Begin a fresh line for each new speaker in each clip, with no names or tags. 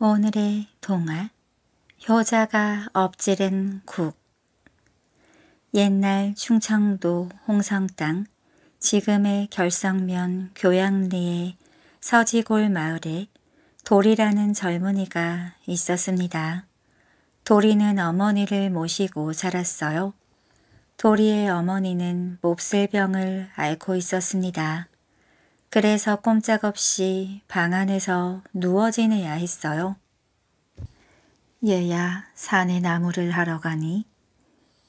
오늘의 동화 효자가 엎지른 국 옛날 충청도 홍성 땅 지금의 결성면 교양리의 서지골 마을에 도리라는 젊은이가 있었습니다. 도리는 어머니를 모시고 자랐어요. 도리의 어머니는 몹쓸 병을 앓고 있었습니다. 그래서 꼼짝없이 방 안에서 누워 지내야 했어요. 얘야 산에 나무를 하러 가니?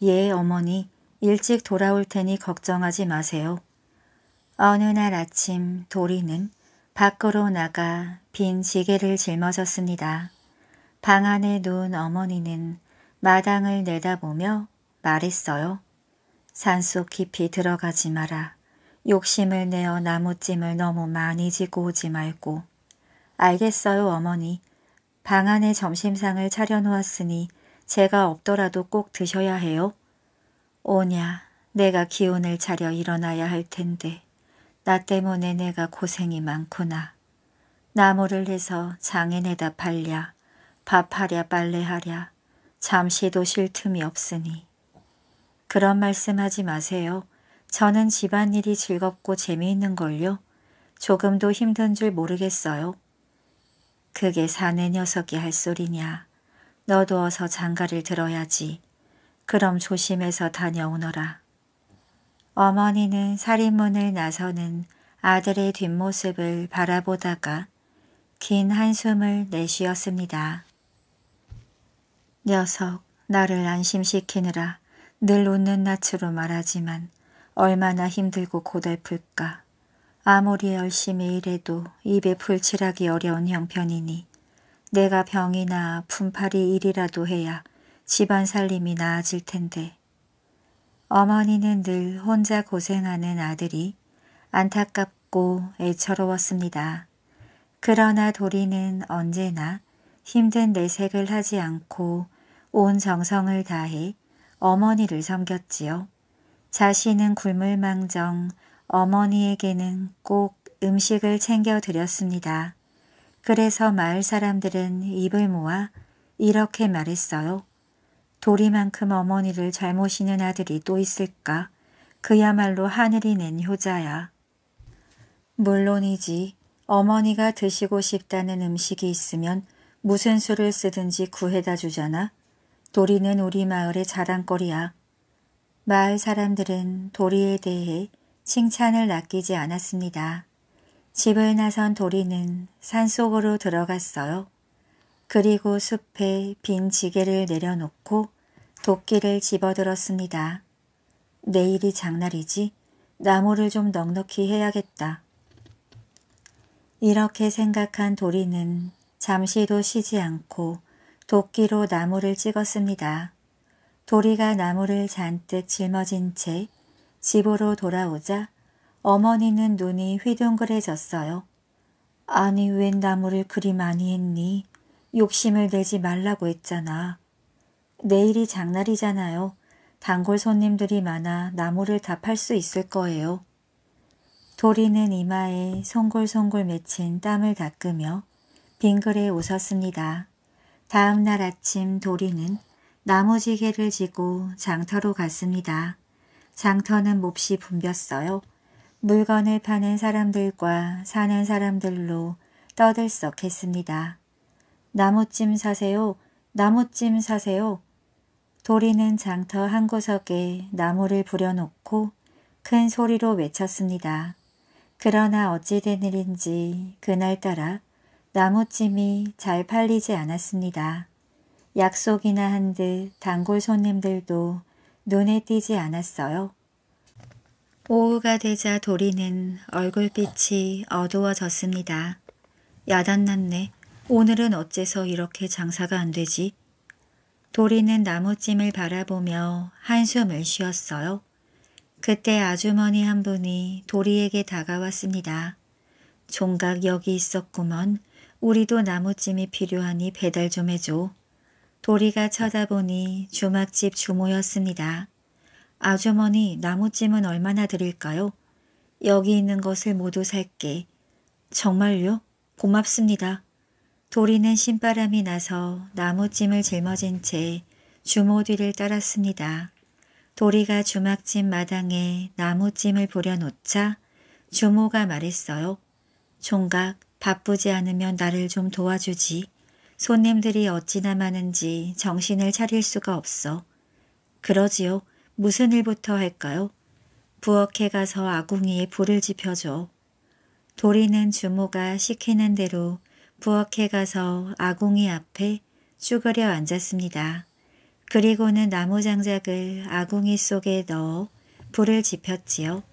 예 어머니 일찍 돌아올 테니 걱정하지 마세요. 어느 날 아침 도리는 밖으로 나가 빈 지게를 짊어졌습니다. 방 안에 누운 어머니는 마당을 내다보며 말했어요. 산속 깊이 들어가지 마라. 욕심을 내어 나무찜을 너무 많이 지고 오지 말고. 알겠어요 어머니. 방 안에 점심상을 차려놓았으니 제가 없더라도 꼭 드셔야 해요. 오냐 내가 기운을 차려 일어나야 할 텐데 나 때문에 내가 고생이 많구나. 나무를 해서 장인에다 팔랴 밥하랴 빨래하랴 잠시도 쉴 틈이 없으니 그런 말씀하지 마세요. 저는 집안일이 즐겁고 재미있는 걸요. 조금도 힘든 줄 모르겠어요. 그게 사내 녀석이 할 소리냐. 너도 어서 장가를 들어야지. 그럼 조심해서 다녀오너라. 어머니는 살인문을 나서는 아들의 뒷모습을 바라보다가 긴 한숨을 내쉬었습니다. 녀석, 나를 안심시키느라 늘 웃는 낯으로 말하지만 얼마나 힘들고 고달플까. 아무리 열심히 일해도 입에 풀칠하기 어려운 형편이니 내가 병이나 품팔이 일이라도 해야 집안 살림이 나아질 텐데. 어머니는 늘 혼자 고생하는 아들이 안타깝고 애처로웠습니다. 그러나 도리는 언제나 힘든 내색을 하지 않고 온 정성을 다해 어머니를 섬겼지요. 자신은 굶을망정 어머니에게는 꼭 음식을 챙겨 드렸습니다. 그래서 마을 사람들은 입을 모아 이렇게 말했어요. 도리만큼 어머니를 잘 모시는 아들이 또 있을까? 그야말로 하늘이 낸 효자야. 물론이지 어머니가 드시고 싶다는 음식이 있으면 무슨 수를 쓰든지 구해다 주잖아. 도리는 우리 마을의 자랑거리야. 마을 사람들은 도리에 대해 칭찬을 아끼지 않았습니다. 집을 나선 도리는 산속으로 들어갔어요. 그리고 숲에 빈 지게를 내려놓고 도끼를 집어들었습니다. 내일이 장날이지 나무를 좀 넉넉히 해야겠다. 이렇게 생각한 도리는 잠시도 쉬지 않고 도끼로 나무를 찍었습니다. 도리가 나무를 잔뜩 짊어진 채 집으로 돌아오자 어머니는 눈이 휘둥그레졌어요. 아니 웬 나무를 그리 많이 했니? 욕심을 내지 말라고 했잖아. 내일이 장날이잖아요. 단골 손님들이 많아 나무를 다 팔 수 있을 거예요. 도리는 이마에 송골송골 맺힌 땀을 닦으며 빙그레 웃었습니다. 다음 날 아침 도리는 나무지게를 지고 장터로 갔습니다. 장터는 몹시 붐볐어요. 물건을 파는 사람들과 사는 사람들로 떠들썩했습니다. 나무찜 사세요. 나무찜 사세요. 도리는 장터 한 구석에 나무를 부려놓고 큰 소리로 외쳤습니다. 그러나 어찌 된 일인지 그날따라 나무찜이 잘 팔리지 않았습니다. 약속이나 한 듯 단골 손님들도 눈에 띄지 않았어요. 오후가 되자 도리는 얼굴빛이 어두워졌습니다. 야단났네. 오늘은 어째서 이렇게 장사가 안 되지? 도리는 나무찜을 바라보며 한숨을 쉬었어요. 그때 아주머니 한 분이 도리에게 다가왔습니다. 종각 여기 있었구먼. 우리도 나무찜이 필요하니 배달 좀 해줘. 도리가 쳐다보니 주막집 주모였습니다. 아주머니 나무찜은 얼마나 드릴까요? 여기 있는 것을 모두 살게. 정말요? 고맙습니다. 도리는 신바람이 나서 나무찜을 짊어진 채 주모 뒤를 따랐습니다. 도리가 주막집 마당에 나무찜을 부려놓자 주모가 말했어요. 총각 바쁘지 않으면 나를 좀 도와주지. 손님들이 어찌나 많은지 정신을 차릴 수가 없어. 그러지요. 무슨 일부터 할까요? 부엌에 가서 아궁이에 불을 지펴줘. 도리는 주모가 시키는 대로 부엌에 가서 아궁이 앞에 쭈그려 앉았습니다. 그리고는 나무 장작을 아궁이 속에 넣어 불을 지폈지요.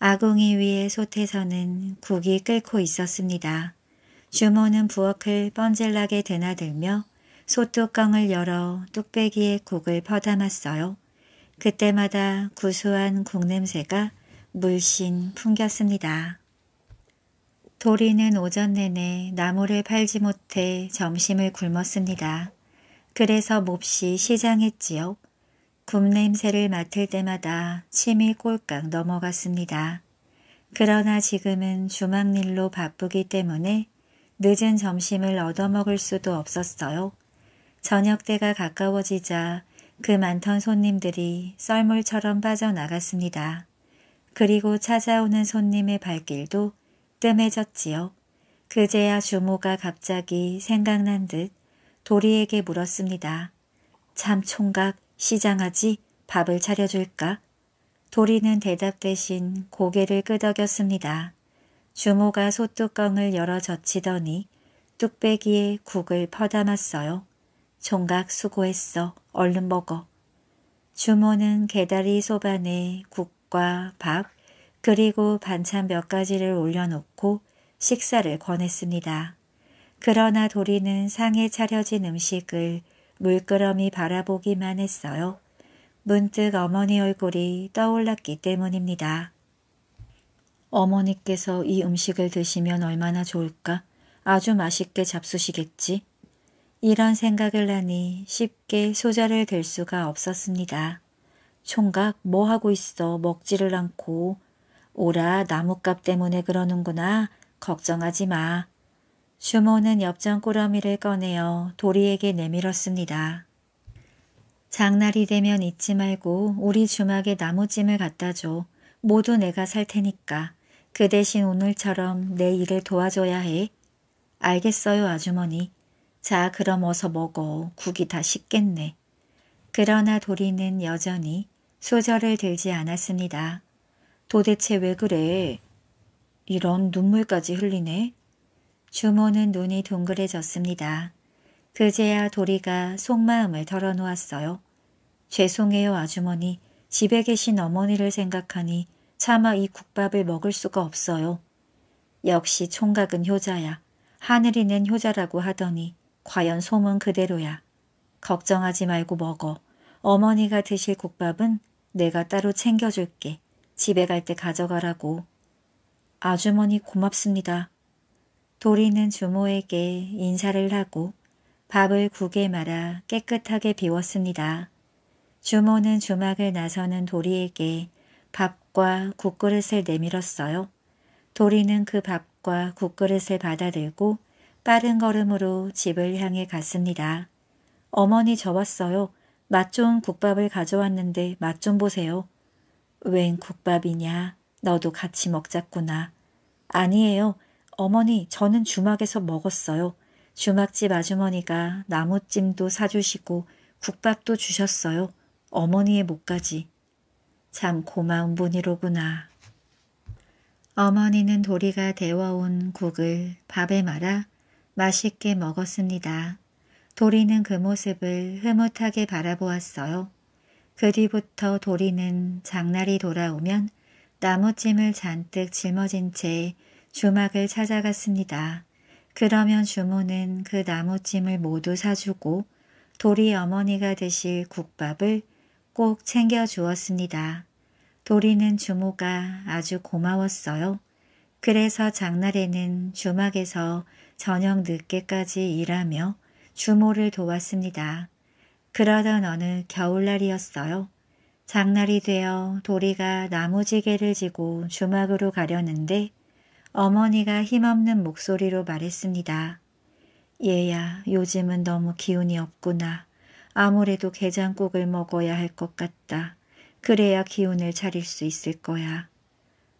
아궁이 위에 솥에서는 국이 끓고 있었습니다. 주모는 부엌을 뻔질나게 드나들며 솥뚜껑을 열어 뚝배기에 국을 퍼담았어요. 그때마다 구수한 국냄새가 물씬 풍겼습니다. 도리는 오전 내내 나무를 팔지 못해 점심을 굶었습니다. 그래서 몹시 시장했지요. 굽냄새를 맡을 때마다 침이 꼴깍 넘어갔습니다. 그러나 지금은 주막일로 바쁘기 때문에 늦은 점심을 얻어먹을 수도 없었어요. 저녁 때가 가까워지자 그 많던 손님들이 썰물처럼 빠져나갔습니다. 그리고 찾아오는 손님의 발길도 뜸해졌지요. 그제야 주모가 갑자기 생각난 듯 도리에게 물었습니다. 참 총각 시장하지 밥을 차려줄까? 도리는 대답 대신 고개를 끄덕였습니다. 주모가 소뚜껑을 열어 젖히더니 뚝배기에 국을 퍼담았어요. 총각 수고했어. 얼른 먹어. 주모는 개다리 소반에 국과 밥 그리고 반찬 몇 가지를 올려놓고 식사를 권했습니다. 그러나 도리는 상에 차려진 음식을 물끄러미 바라보기만 했어요. 문득 어머니 얼굴이 떠올랐기 때문입니다. 어머니께서 이 음식을 드시면 얼마나 좋을까? 아주 맛있게 잡수시겠지? 이런 생각을 하니 쉽게 소절을 들 수가 없었습니다. 총각 뭐 하고 있어 먹지를 않고 오라 나뭇값 때문에 그러는구나 걱정하지 마. 주모는 엽전 꾸러미를 꺼내어 도리에게 내밀었습니다. 장날이 되면 잊지 말고 우리 주막에 나무찜을 갖다 줘. 모두 내가 살 테니까. 그 대신 오늘처럼 내 일을 도와줘야 해. 알겠어요 아주머니. 자 그럼 어서 먹어. 국이 다 식겠네. 그러나 도리는 여전히 소절을 들지 않았습니다. 도대체 왜 그래? 이런 눈물까지 흘리네. 주모는 눈이 동그래졌습니다. 그제야 도리가 속마음을 털어놓았어요. 죄송해요 아주머니. 집에 계신 어머니를 생각하니 차마 이 국밥을 먹을 수가 없어요. 역시 총각은 효자야. 하늘이는 효자라고 하더니 과연 소문 그대로야. 걱정하지 말고 먹어. 어머니가 드실 국밥은 내가 따로 챙겨줄게. 집에 갈 때 가져가라고. 아주머니 고맙습니다. 도리는 주모에게 인사를 하고 밥을 국에 말아 깨끗하게 비웠습니다. 주모는 주막을 나서는 도리에게 밥과 국그릇을 내밀었어요. 도리는 그 밥과 국그릇을 받아들고 빠른 걸음으로 집을 향해 갔습니다. 어머니 저 왔어요. 맛 좋은 국밥을 가져왔는데 맛 좀 보세요. 웬 국밥이냐. 너도 같이 먹자꾸나. 아니에요. 어머니 저는 주막에서 먹었어요. 주막집 아주머니가 나무찜도 사주시고 국밥도 주셨어요. 어머니의 목까지. 참 고마운 분이로구나. 어머니는 도리가 데워온 국을 밥에 말아 맛있게 먹었습니다. 도리는 그 모습을 흐뭇하게 바라보았어요. 그 뒤부터 도리는 장날이 돌아오면 나무찜을 잔뜩 짊어진 채 주막을 찾아갔습니다. 그러면 주모는 그 나무찜을 모두 사주고 도리 어머니가 드실 국밥을 꼭 챙겨주었습니다. 도리는 주모가 아주 고마웠어요. 그래서 장날에는 주막에서 저녁 늦게까지 일하며 주모를 도왔습니다. 그러던 어느 겨울날이었어요. 장날이 되어 도리가 나무지게를 지고 주막으로 가려는데 어머니가 힘없는 목소리로 말했습니다. 얘야 요즘은 너무 기운이 없구나. 아무래도 게장국을 먹어야 할 것 같다. 그래야 기운을 차릴 수 있을 거야.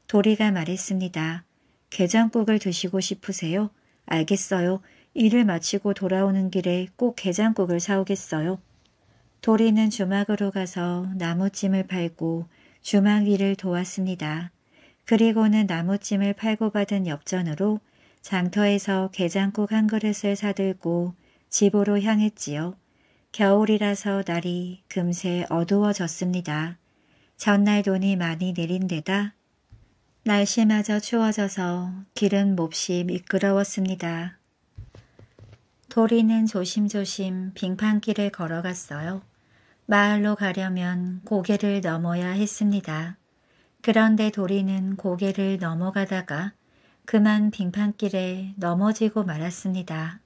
도리가 말했습니다. 게장국을 드시고 싶으세요? 알겠어요. 일을 마치고 돌아오는 길에 꼭 게장국을 사오겠어요. 도리는 주막으로 가서 나무찜을 팔고 주막 일을 도왔습니다. 그리고는 나무찜을 팔고 받은 엽전으로 장터에서 게장국 한 그릇을 사들고 집으로 향했지요. 겨울이라서 날이 금세 어두워졌습니다. 전날 돈이 많이 내린 데다 날씨마저 추워져서 길은 몹시 미끄러웠습니다. 도리는 조심조심 빙판길을 걸어갔어요. 마을로 가려면 고개를 넘어야 했습니다. 그런데 도리는 고개를 넘어가다가 그만 빙판길에 넘어지고 말았습니다.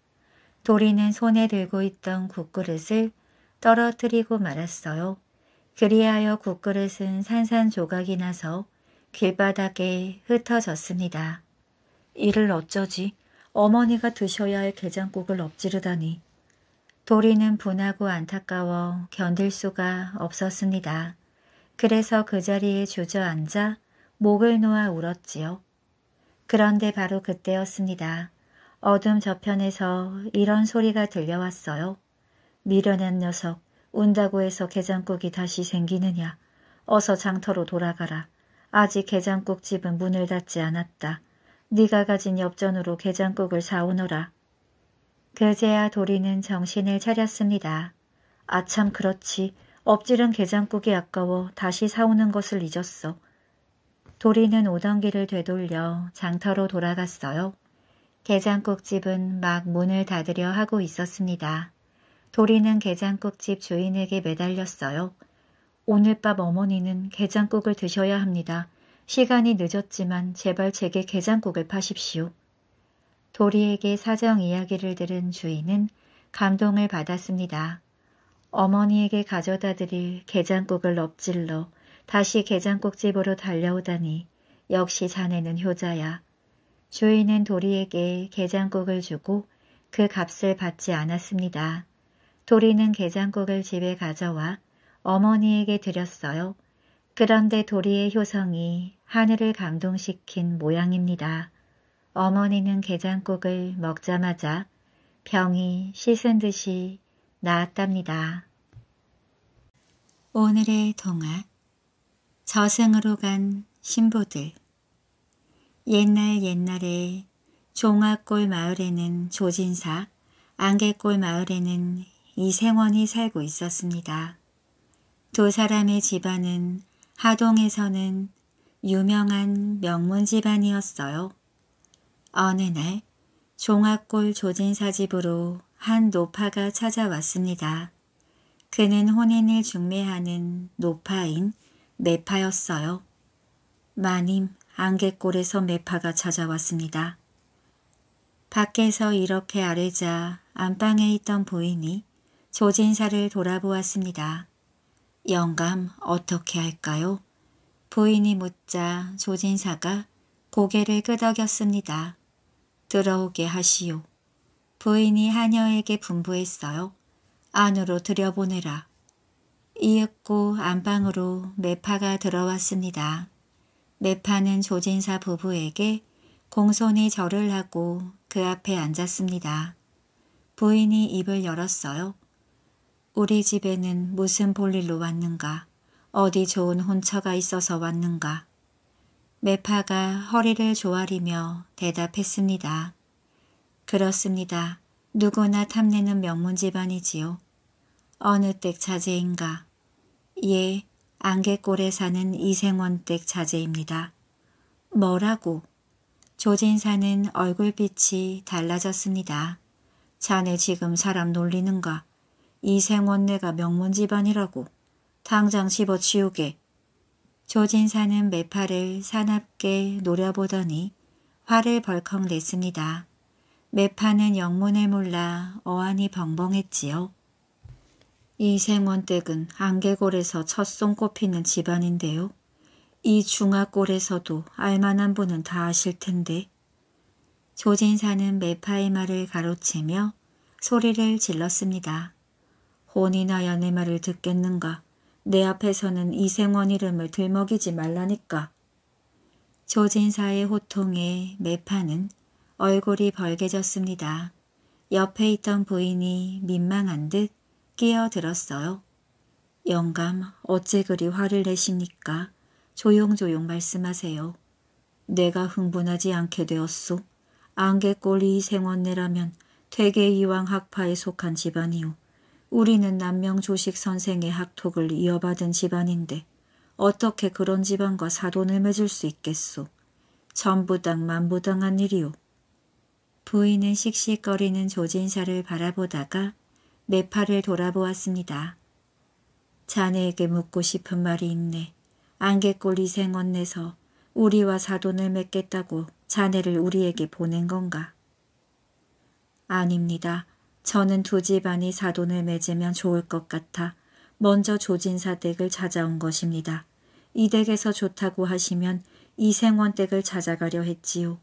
도리는 손에 들고 있던 국그릇을 떨어뜨리고 말았어요. 그리하여 국그릇은 산산조각이 나서 길바닥에 흩어졌습니다. 이를 어쩌지? 어머니가 드셔야 할 게장국을 엎지르다니. 도리는 분하고 안타까워 견딜 수가 없었습니다. 그래서 그 자리에 주저앉아 목을 놓아 울었지요. 그런데 바로 그때였습니다. 어둠 저편에서 이런 소리가 들려왔어요. 미련한 녀석, 운다고 해서 게장국이 다시 생기느냐. 어서 장터로 돌아가라. 아직 게장국 집은 문을 닫지 않았다. 네가 가진 엽전으로 게장국을 사오너라. 그제야 도리는 정신을 차렸습니다. 아참 그렇지. 엎질은 게장국이 아까워 다시 사오는 것을 잊었어. 도리는 오던 길을 되돌려 장터로 돌아갔어요. 게장국집은 막 문을 닫으려 하고 있었습니다. 도리는 게장국집 주인에게 매달렸어요. 오늘 밤 어머니는 게장국을 드셔야 합니다. 시간이 늦었지만 제발 제게 게장국을 파십시오. 도리에게 사정 이야기를 들은 주인은 감동을 받았습니다. 어머니에게 가져다 드릴 게장국을 엎질러 다시 게장국집으로 달려오다니 역시 자네는 효자야. 주인은 도리에게 게장국을 주고 그 값을 받지 않았습니다. 도리는 게장국을 집에 가져와 어머니에게 드렸어요. 그런데 도리의 효성이 하늘을 감동시킨 모양입니다. 어머니는 게장국을 먹자마자 병이 씻은 듯이 나았답니다. 오늘의 동화 저승으로 간 신부들 옛날 옛날에 종합골 마을에는 조진사, 안개골 마을에는 이생원이 살고 있었습니다. 두 사람의 집안은 하동에서는 유명한 명문 집안이었어요. 어느 날 종합골 조진사 집으로 한 노파가 찾아왔습니다. 그는 혼인을 중매하는 노파인 매파였어요. 마님, 안개골에서 매파가 찾아왔습니다. 밖에서 이렇게 아뢰자 안방에 있던 부인이 조진사를 돌아보았습니다. 영감 어떻게 할까요? 부인이 묻자 조진사가 고개를 끄덕였습니다. 들어오게 하시오. 부인이 하녀에게 분부했어요. 안으로 들여보내라. 이윽고 안방으로 매파가 들어왔습니다. 매파는 조진사 부부에게 공손히 절을 하고 그 앞에 앉았습니다. 부인이 입을 열었어요. 우리 집에는 무슨 볼일로 왔는가? 어디 좋은 혼처가 있어서 왔는가? 매파가 허리를 조아리며 대답했습니다. 그렇습니다. 누구나 탐내는 명문 집안이지요. 어느 댁 자제인가? 예, 안개골에 사는 이생원 댁 자제입니다. 뭐라고? 조진사는 얼굴빛이 달라졌습니다. 자네 지금 사람 놀리는가? 이생원 내가 명문 집안이라고. 당장 집어치우게. 조진사는 매파를 사납게 노려보더니 화를 벌컥 냈습니다. 매파는 영문을 몰라 어안이 벙벙했지요. 이생원댁은 안개골에서 첫 손 꼽히는 집안인데요. 이 중화골에서도 알만한 분은 다 아실 텐데. 조진사는 매파의 말을 가로채며 소리를 질렀습니다. 혼이나야 내 말을 듣겠는가. 내 앞에서는 이생원 이름을 들먹이지 말라니까. 조진사의 호통에 매파는 얼굴이 벌개졌습니다. 옆에 있던 부인이 민망한 듯 끼어들었어요. 영감, 어째 그리 화를 내십니까? 조용조용 말씀하세요. 내가 흥분하지 않게 되었소. 안개꼴이 이생원내라면 퇴계 이왕 학파에 속한 집안이오. 우리는 남명 조식 선생의 학톡을 이어받은 집안인데 어떻게 그런 집안과 사돈을 맺을 수 있겠소. 전부당 만부당한 일이오. 부인은 씩씩거리는 조진사를 바라보다가 내 팔을 돌아보았습니다. 자네에게 묻고 싶은 말이 있네. 안개꼴이 생언내서 우리와 사돈을 맺겠다고 자네를 우리에게 보낸 건가? 아닙니다. 저는 두 집안이 사돈을 맺으면 좋을 것 같아 먼저 조진사 댁을 찾아온 것입니다. 이 댁에서 좋다고 하시면 이생원 댁을 찾아가려 했지요.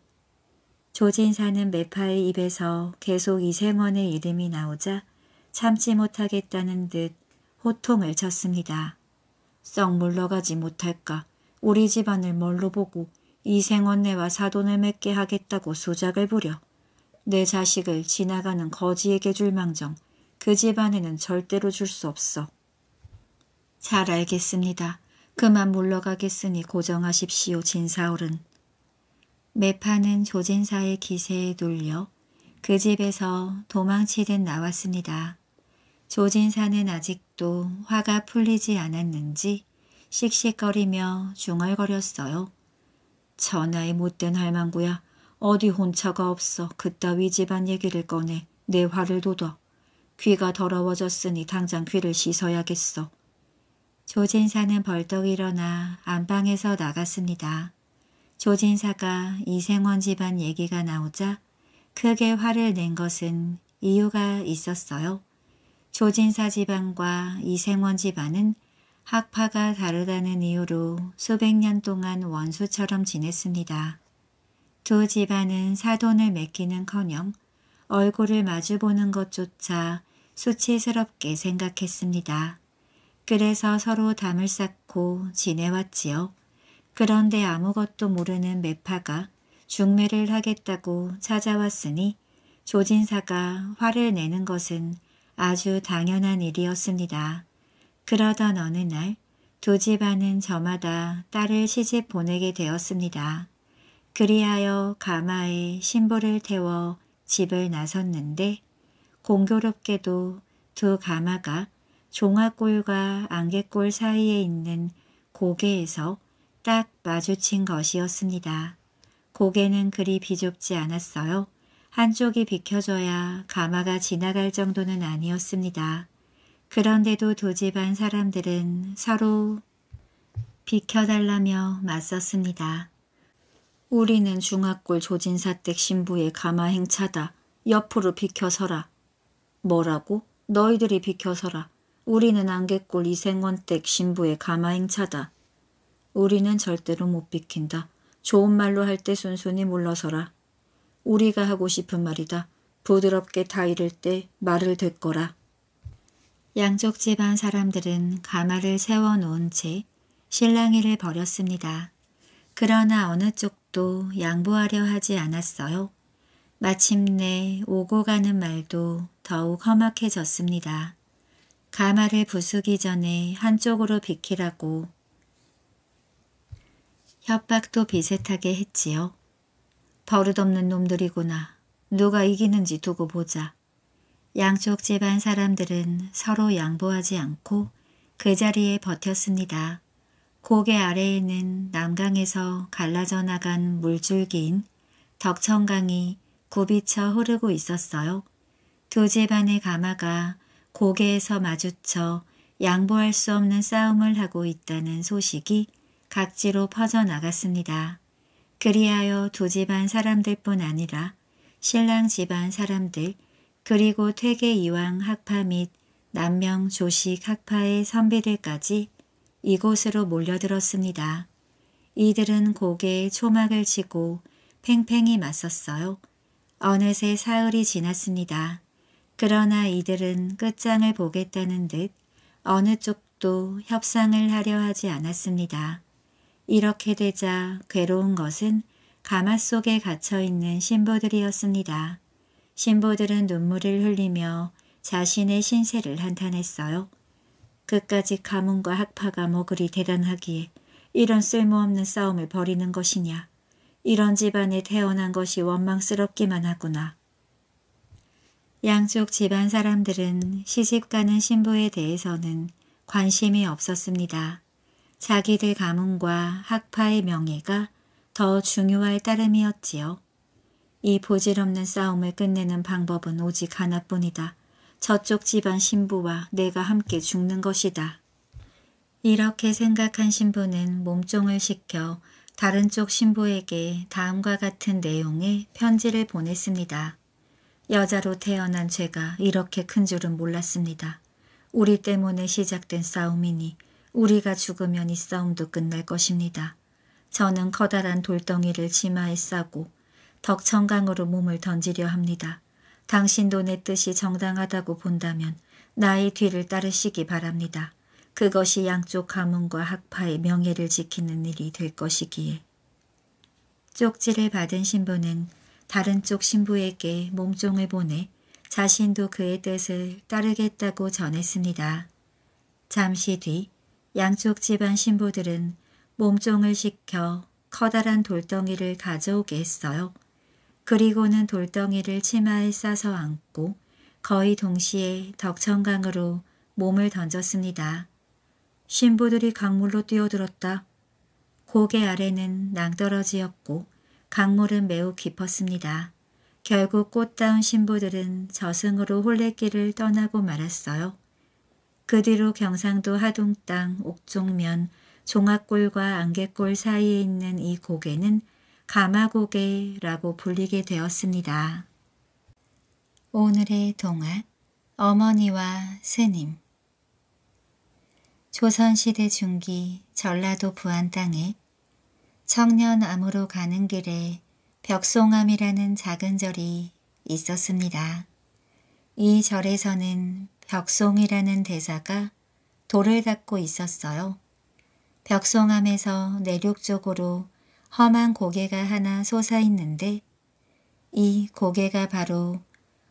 조진사는 매파의 입에서 계속 이생원의 이름이 나오자 참지 못하겠다는 듯 호통을 쳤습니다. 썩 물러가지 못할까. 우리 집안을 뭘로 보고 이생원네와 사돈을 맺게 하겠다고 수작을 부려. 내 자식을 지나가는 거지에게 줄 망정 그 집안에는 절대로 줄 수 없어. 잘 알겠습니다. 그만 물러가겠으니 고정하십시오, 진사올은. 매파는 조진사의 기세에 눌려 그 집에서 도망치듯 나왔습니다. 조진사는 아직도 화가 풀리지 않았는지 씩씩거리며 중얼거렸어요. 전하의 못된 할망구야. 어디 혼처가 없어 그따위 집안 얘기를 꺼내 내 화를 돋워. 귀가 더러워졌으니 당장 귀를 씻어야겠어. 조진사는 벌떡 일어나 안방에서 나갔습니다. 조진사가 이생원 집안 얘기가 나오자 크게 화를 낸 것은 이유가 있었어요. 조진사 집안과 이생원 집안은 학파가 다르다는 이유로 수백 년 동안 원수처럼 지냈습니다. 두 집안은 사돈을 맺기는커녕 얼굴을 마주보는 것조차 수치스럽게 생각했습니다. 그래서 서로 담을 쌓고 지내왔지요. 그런데 아무것도 모르는 매파가 중매를 하겠다고 찾아왔으니 조진사가 화를 내는 것은 아주 당연한 일이었습니다. 그러던 어느 날 두 집안은 저마다 딸을 시집 보내게 되었습니다. 그리하여 가마에 신부를 태워 집을 나섰는데 공교롭게도 두 가마가 종합골과 안개골 사이에 있는 고개에서 딱 마주친 것이었습니다. 고개는 그리 비좁지 않았어요. 한쪽이 비켜져야 가마가 지나갈 정도는 아니었습니다. 그런데도 두 집안 사람들은 서로 비켜달라며 맞섰습니다. 우리는 중학골 조진사댁 신부의 가마 행차다. 옆으로 비켜서라. 뭐라고? 너희들이 비켜서라. 우리는 안개골 이생원댁 신부의 가마 행차다. 우리는 절대로 못 비킨다. 좋은 말로 할 때 순순히 물러서라. 우리가 하고 싶은 말이다. 부드럽게 다 이를 때 말을 듣거라. 양쪽 집안 사람들은 가마를 세워놓은 채 실랑이를 벌였습니다. 그러나 어느 쪽도 양보하려 하지 않았어요. 마침내 오고 가는 말도 더욱 험악해졌습니다. 가마를 부수기 전에 한쪽으로 비키라고 협박도 비슷하게 했지요. 버릇없는 놈들이구나. 누가 이기는지 두고 보자. 양쪽 집안 사람들은 서로 양보하지 않고 그 자리에 버텼습니다. 고개 아래에는 남강에서 갈라져 나간 물줄기인 덕천강이 굽이쳐 흐르고 있었어요. 두 집안의 가마가 고개에서 마주쳐 양보할 수 없는 싸움을 하고 있다는 소식이 각지로 퍼져나갔습니다. 그리하여 두 집안 사람들뿐 아니라 신랑 집안 사람들 그리고 퇴계 이왕 학파 및 남명 조식 학파의 선비들까지 이곳으로 몰려들었습니다. 이들은 고개에 초막을 치고 팽팽히 맞섰어요. 어느새 사흘이 지났습니다. 그러나 이들은 끝장을 보겠다는 듯 어느 쪽도 협상을 하려 하지 않았습니다. 이렇게 되자 괴로운 것은 가마 속에 갇혀있는 신부들이었습니다. 신부들은 눈물을 흘리며 자신의 신세를 한탄했어요. 끝까지 가문과 학파가 뭐 그리 대단하기에 이런 쓸모없는 싸움을 벌이는 것이냐. 이런 집안에 태어난 것이 원망스럽기만 하구나. 양쪽 집안 사람들은 시집가는 신부에 대해서는 관심이 없었습니다. 자기들 가문과 학파의 명예가 더 중요할 따름이었지요. 이 보질없는 싸움을 끝내는 방법은 오직 하나뿐이다. 저쪽 집안 신부와 내가 함께 죽는 것이다. 이렇게 생각한 신부는 몸종을 시켜 다른 쪽 신부에게 다음과 같은 내용의 편지를 보냈습니다. 여자로 태어난 죄가 이렇게 큰 줄은 몰랐습니다. 우리 때문에 시작된 싸움이니 우리가 죽으면 이 싸움도 끝날 것입니다. 저는 커다란 돌덩이를 치마에 싸고 덕천강으로 몸을 던지려 합니다. 당신도 내 뜻이 정당하다고 본다면 나의 뒤를 따르시기 바랍니다. 그것이 양쪽 가문과 학파의 명예를 지키는 일이 될 것이기에. 쪽지를 받은 신부는 다른 쪽 신부에게 몸종을 보내 자신도 그의 뜻을 따르겠다고 전했습니다. 잠시 뒤 양쪽 집안 신부들은 몸종을 시켜 커다란 돌덩이를 가져오게 했어요. 그리고는 돌덩이를 치마에 싸서 안고 거의 동시에 덕천강으로 몸을 던졌습니다. 신부들이 강물로 뛰어들었다. 고개 아래는 낭떠러지였고 강물은 매우 깊었습니다. 결국 꽃다운 신부들은 저승으로 홀레길을 떠나고 말았어요. 그 뒤로 경상도 하동 땅 옥종면 종합골과 안개골 사이에 있는 이 고개는 가마고개라고 불리게 되었습니다. 오늘의 동화 어머니와 스님 조선시대 중기 전라도 부안 땅에 청년 암으로 가는 길에 벽송암이라는 작은 절이 있었습니다. 이 절에서는 벽송이라는 대사가 돌을 닦고 있었어요. 벽송암에서 내륙 쪽으로 험한 고개가 하나 솟아있는데 이 고개가 바로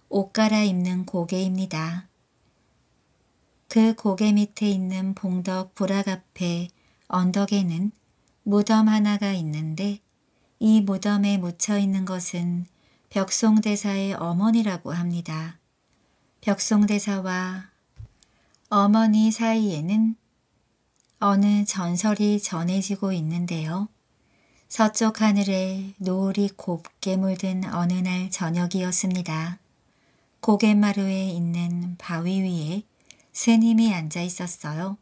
옷 갈아입는 고개입니다. 그 고개 밑에 있는 봉덕 부락 앞에 언덕에는 무덤 하나가 있는데 이 무덤에 묻혀 있는 것은 벽송대사의 어머니라고 합니다. 벽송대사와 어머니 사이에는 어느 전설이 전해지고 있는데요. 서쪽 하늘에 노을이 곱게 물든 어느 날 저녁이었습니다. 고갯마루에 있는 바위 위에 스님이 앉아 있었어요.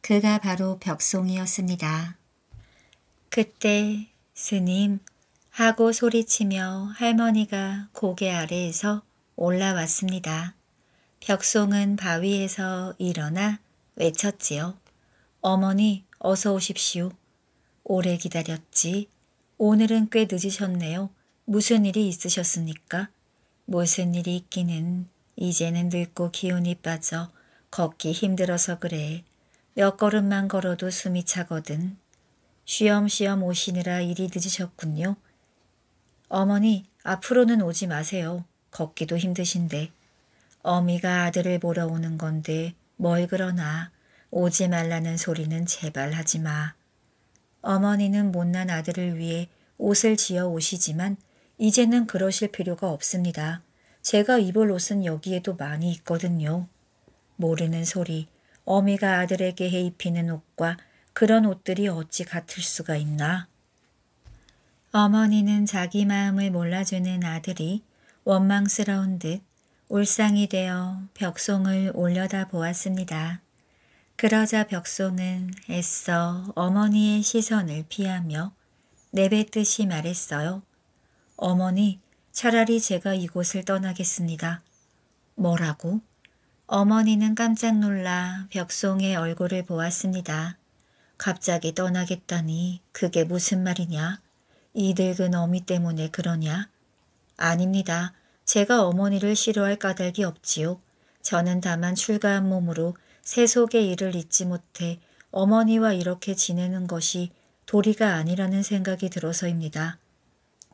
그가 바로 벽송이었습니다. 그때 스님 하고 소리치며 할머니가 고개 아래에서 올라왔습니다. 벽송은 바위에서 일어나 외쳤지요. 어머니 어서 오십시오. 오래 기다렸지. 오늘은 꽤 늦으셨네요. 무슨 일이 있으셨습니까? 무슨 일이 있기는 이제는 늙고 기운이 빠져 걷기 힘들어서 그래. 몇 걸음만 걸어도 숨이 차거든. 쉬엄쉬엄 오시느라 일이 늦으셨군요. 어머니, 앞으로는 오지 마세요. 걷기도 힘드신데. 어미가 아들을 보러 오는 건데 뭘 그러나 오지 말라는 소리는 제발 하지 마. 어머니는 못난 아들을 위해 옷을 지어 오시지만 이제는 그러실 필요가 없습니다. 제가 입을 옷은 여기에도 많이 있거든요. 모르는 소리, 어미가 아들에게 해 입히는 옷과 그런 옷들이 어찌 같을 수가 있나? 어머니는 자기 마음을 몰라주는 아들이 원망스러운 듯 울상이 되어 벽송을 올려다 보았습니다. 그러자 벽송은 애써 어머니의 시선을 피하며 내뱉듯이 말했어요. 어머니, 차라리 제가 이곳을 떠나겠습니다. 뭐라고? 어머니는 깜짝 놀라 벽송의 얼굴을 보았습니다. 갑자기 떠나겠다니 그게 무슨 말이냐? 이 늙은 어미 때문에 그러냐? 아닙니다. 제가 어머니를 싫어할 까닭이 없지요. 저는 다만 출가한 몸으로 세속의 일을 잊지 못해 어머니와 이렇게 지내는 것이 도리가 아니라는 생각이 들어서입니다.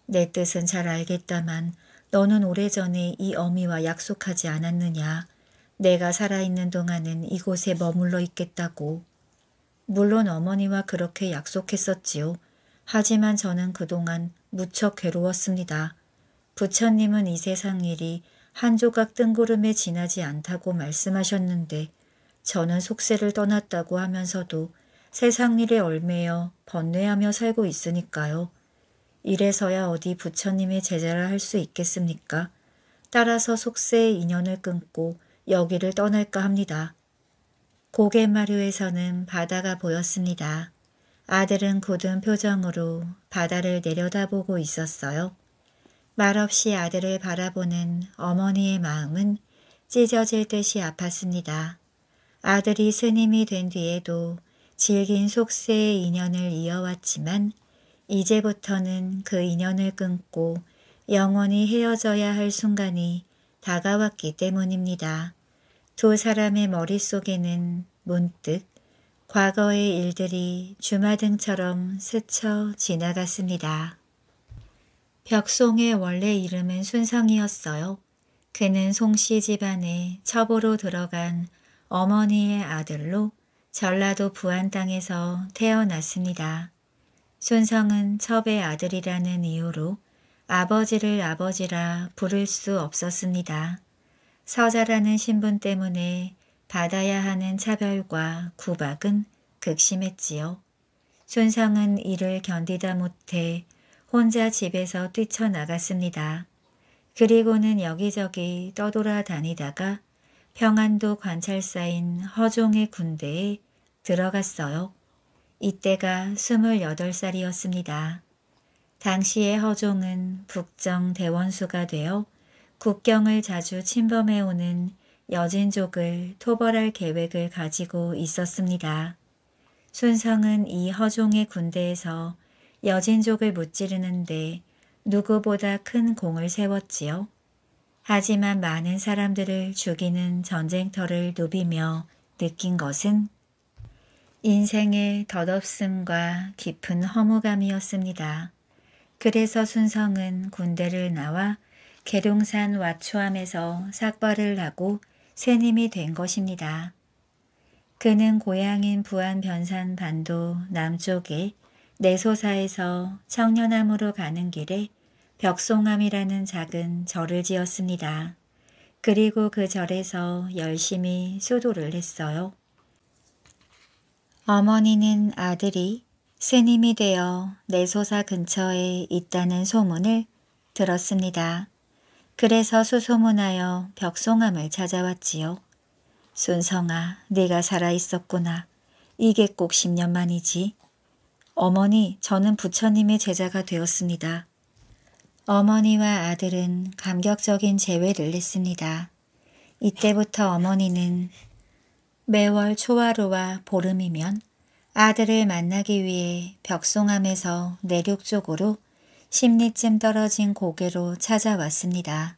내 뜻은 잘 알겠다만 너는 오래전에 이 어미와 약속하지 않았느냐. 내가 살아있는 동안은 이곳에 머물러 있겠다고. 물론 어머니와 그렇게 약속했었지요. 하지만 저는 그동안 무척 괴로웠습니다. 부처님은 이 세상 일이 한 조각 뜬구름에 지나지 않다고 말씀하셨는데 저는 속세를 떠났다고 하면서도 세상 일에 얼매여 번뇌하며 살고 있으니까요. 이래서야 어디 부처님의 제자라 할 수 있겠습니까? 따라서 속세의 인연을 끊고 여기를 떠날까 합니다. 고갯마루에서는 바다가 보였습니다. 아들은 굳은 표정으로 바다를 내려다보고 있었어요. 말없이 아들을 바라보는 어머니의 마음은 찢어질 듯이 아팠습니다. 아들이 스님이 된 뒤에도 질긴 속세의 인연을 이어왔지만 이제부터는 그 인연을 끊고 영원히 헤어져야 할 순간이 다가왔기 때문입니다. 두 사람의 머릿속에는 문득 과거의 일들이 주마등처럼 스쳐 지나갔습니다. 벽송의 원래 이름은 순성이었어요. 그는 송씨 집안에 첩으로 들어간 어머니의 아들로 전라도 부안 땅에서 태어났습니다. 순성은 첩의 아들이라는 이유로 아버지를 아버지라 부를 수 없었습니다. 서자라는 신분 때문에 받아야 하는 차별과 구박은 극심했지요. 순성은 이를 견디다 못해 혼자 집에서 뛰쳐나갔습니다. 그리고는 여기저기 떠돌아다니다가 평안도 관찰사인 허종의 군대에 들어갔어요. 이때가 28살이었습니다. 당시의 허종은 북정 대원수가 되어 국경을 자주 침범해오는 여진족을 토벌할 계획을 가지고 있었습니다. 순성은 이 허종의 군대에서 여진족을 무찌르는데 누구보다 큰 공을 세웠지요. 하지만 많은 사람들을 죽이는 전쟁터를 누비며 느낀 것은 인생의 덧없음과 깊은 허무감이었습니다. 그래서 순성은 군대를 나와 계룡산 와초암에서 삭발을 하고 새님이 된 것입니다. 그는 고향인 부안 변산 반도 남쪽에 내소사에서 청년암으로 가는 길에 벽송암이라는 작은 절을 지었습니다. 그리고 그 절에서 열심히 수도를 했어요. 어머니는 아들이 스님이 되어 내소사 근처에 있다는 소문을 들었습니다. 그래서 수소문하여 벽송암을 찾아왔지요. 순성아, 네가 살아있었구나. 이게 꼭 10년 만이지. 어머니, 저는 부처님의 제자가 되었습니다. 어머니와 아들은 감격적인 재회를 했습니다. 이때부터 어머니는 매월 초하루와 보름이면 아들을 만나기 위해 벽송암에서 내륙 쪽으로 10리쯤 떨어진 고개로 찾아왔습니다.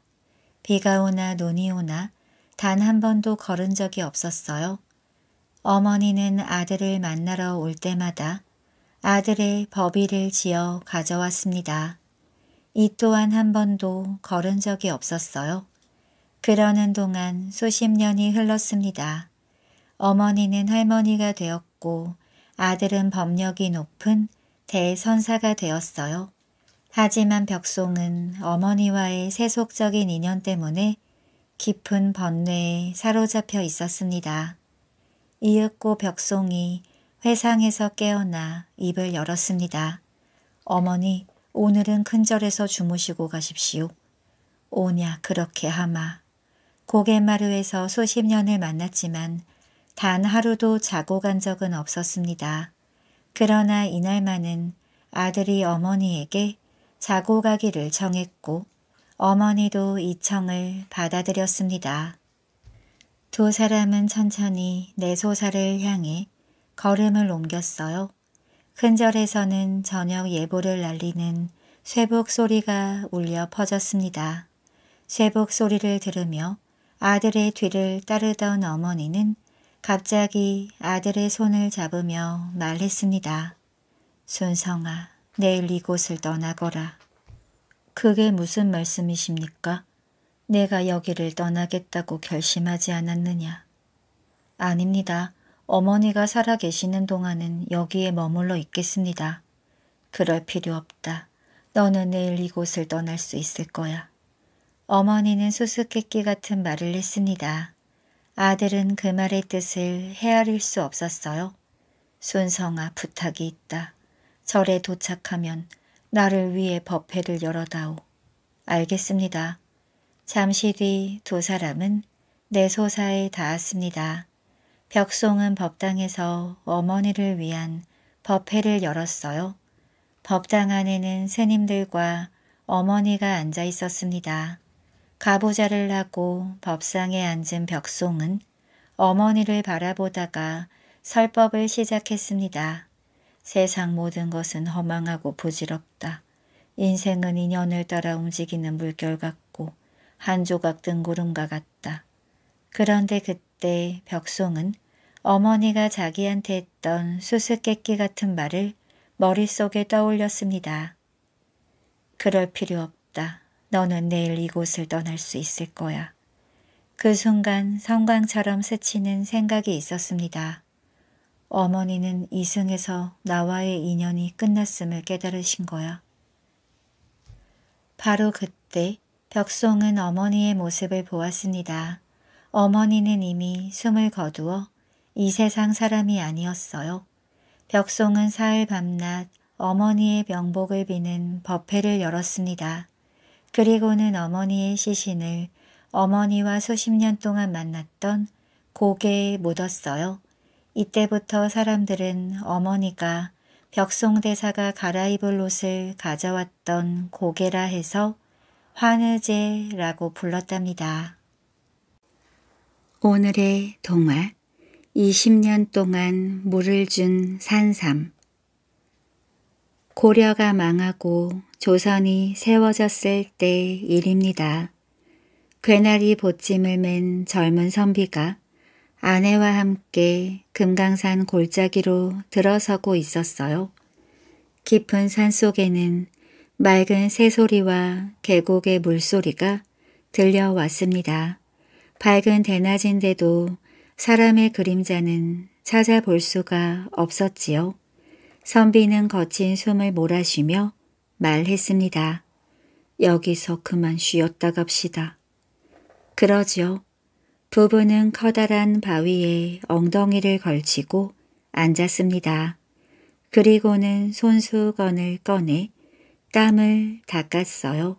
비가 오나 눈이 오나 단 한 번도 걸은 적이 없었어요. 어머니는 아들을 만나러 올 때마다 아들의 법의를 지어 가져왔습니다. 이 또한 한 번도 걸은 적이 없었어요. 그러는 동안 수십 년이 흘렀습니다. 어머니는 할머니가 되었고 아들은 법력이 높은 대선사가 되었어요. 하지만 벽송은 어머니와의 세속적인 인연 때문에 깊은 번뇌에 사로잡혀 있었습니다. 이윽고 벽송이 회상에서 깨어나 입을 열었습니다. 어머니, 오늘은 큰절에서 주무시고 가십시오. 오냐 그렇게 하마. 고갯마루에서 수십 년을 만났지만 단 하루도 자고 간 적은 없었습니다. 그러나 이날만은 아들이 어머니에게 자고 가기를 청했고 어머니도 이 청을 받아들였습니다. 두 사람은 천천히 내 소사를 향해 걸음을 옮겼어요. 큰 절에서는 저녁 예보를 날리는 쇠복 소리가 울려 퍼졌습니다. 쇠복 소리를 들으며 아들의 뒤를 따르던 어머니는 갑자기 아들의 손을 잡으며 말했습니다. 순성아, 내일 이곳을 떠나거라. 그게 무슨 말씀이십니까? 내가 여기를 떠나겠다고 결심하지 않았느냐. 아닙니다. 어머니가 살아 계시는 동안은 여기에 머물러 있겠습니다. 그럴 필요 없다. 너는 내일 이곳을 떠날 수 있을 거야. 어머니는 수수께끼 같은 말을 했습니다. 아들은 그 말의 뜻을 헤아릴 수 없었어요. 순성아 부탁이 있다. 절에 도착하면 나를 위해 법회를 열어다오. 알겠습니다. 잠시 뒤 두 사람은 내 소사에 닿았습니다. 벽송은 법당에서 어머니를 위한 법회를 열었어요. 법당 안에는 스님들과 어머니가 앉아 있었습니다. 가부좌를 하고 법상에 앉은 벽송은 어머니를 바라보다가 설법을 시작했습니다. 세상 모든 것은 허망하고 부질없다. 인생은 인연을 따라 움직이는 물결 같고 한 조각 뜬구름과 같다. 그런데 그때 벽송은 어머니가 자기한테 했던 수수께끼 같은 말을 머릿속에 떠올렸습니다. 그럴 필요 없다. 너는 내일 이곳을 떠날 수 있을 거야. 그 순간 성광처럼 스치는 생각이 있었습니다. 어머니는 이승에서 나와의 인연이 끝났음을 깨달으신 거야. 바로 그때 벽송은 어머니의 모습을 보았습니다. 어머니는 이미 숨을 거두어 이 세상 사람이 아니었어요. 벽송은 사흘 밤낮 어머니의 명복을 비는 법회를 열었습니다. 그리고는 어머니의 시신을 어머니와 수십 년 동안 만났던 고개에 묻었어요. 이때부터 사람들은 어머니가 벽송대사가 갈아입을 옷을 가져왔던 고개라 해서 환의제라고 불렀답니다. 오늘의 동화 20년 동안 물을 준 산삼 고려가 망하고 조선이 세워졌을 때 일입니다. 괴나리 보찜을 맨 젊은 선비가 아내와 함께 금강산 골짜기로 들어서고 있었어요. 깊은 산 속에는 맑은 새소리와 계곡의 물소리가 들려왔습니다. 밝은 대낮인데도 사람의 그림자는 찾아볼 수가 없었지요. 선비는 거친 숨을 몰아쉬며 말했습니다. 여기서 그만 쉬었다 갑시다. 그러죠. 부부는 커다란 바위에 엉덩이를 걸치고 앉았습니다. 그리고는 손수건을 꺼내 땀을 닦았어요.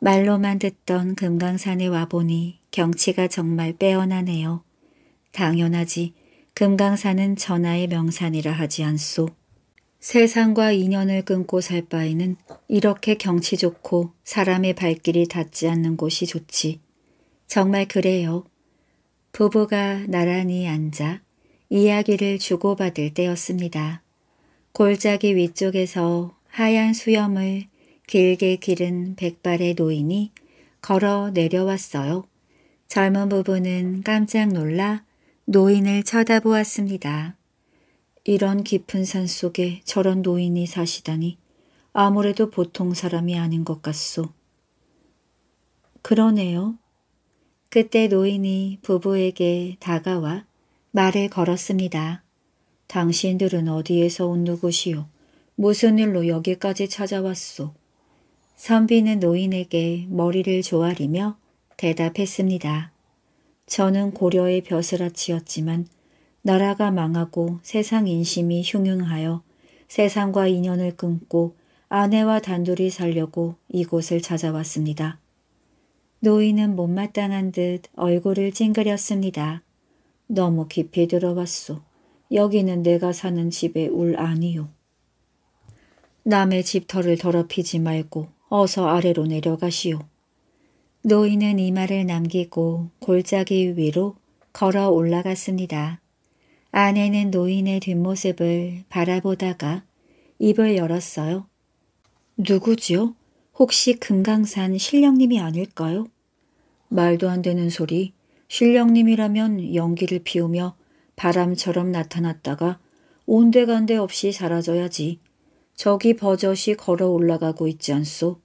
말로만 듣던 금강산에 와보니 경치가 정말 빼어나네요. 당연하지 금강산은 전하의 명산이라 하지 않소. 세상과 인연을 끊고 살 바에는 이렇게 경치 좋고 사람의 발길이 닿지 않는 곳이 좋지. 정말 그래요. 부부가 나란히 앉아 이야기를 주고받을 때였습니다. 골짜기 위쪽에서 하얀 수염을 길게 기른 백발의 노인이 걸어 내려왔어요. 젊은 부부는 깜짝 놀라 노인을 쳐다보았습니다. 이런 깊은 산 속에 저런 노인이 사시다니 아무래도 보통 사람이 아닌 것 같소. 그러네요. 그때 노인이 부부에게 다가와 말을 걸었습니다. 당신들은 어디에서 온 누구시오? 무슨 일로 여기까지 찾아왔소? 선비는 노인에게 머리를 조아리며 대답했습니다. 저는 고려의 벼슬아 치였지만 나라가 망하고 세상 인심이 흉흉하여 세상과 인연을 끊고 아내와 단둘이 살려고 이곳을 찾아왔습니다. 노인은 못마땅한 듯 얼굴을 찡그렸습니다. 너무 깊이 들어왔소. 여기는 내가 사는 집의 울 아니요. 남의 집터를 더럽히지 말고 어서 아래로 내려가시오. 노인은 이 말을 남기고 골짜기 위로 걸어 올라갔습니다. 아내는 노인의 뒷모습을 바라보다가 입을 열었어요. 누구지요? 혹시 금강산 신령님이 아닐까요? 말도 안 되는 소리. 신령님이라면 연기를 피우며 바람처럼 나타났다가 온데간데 없이 사라져야지. 저기 버젓이 걸어 올라가고 있지 않소?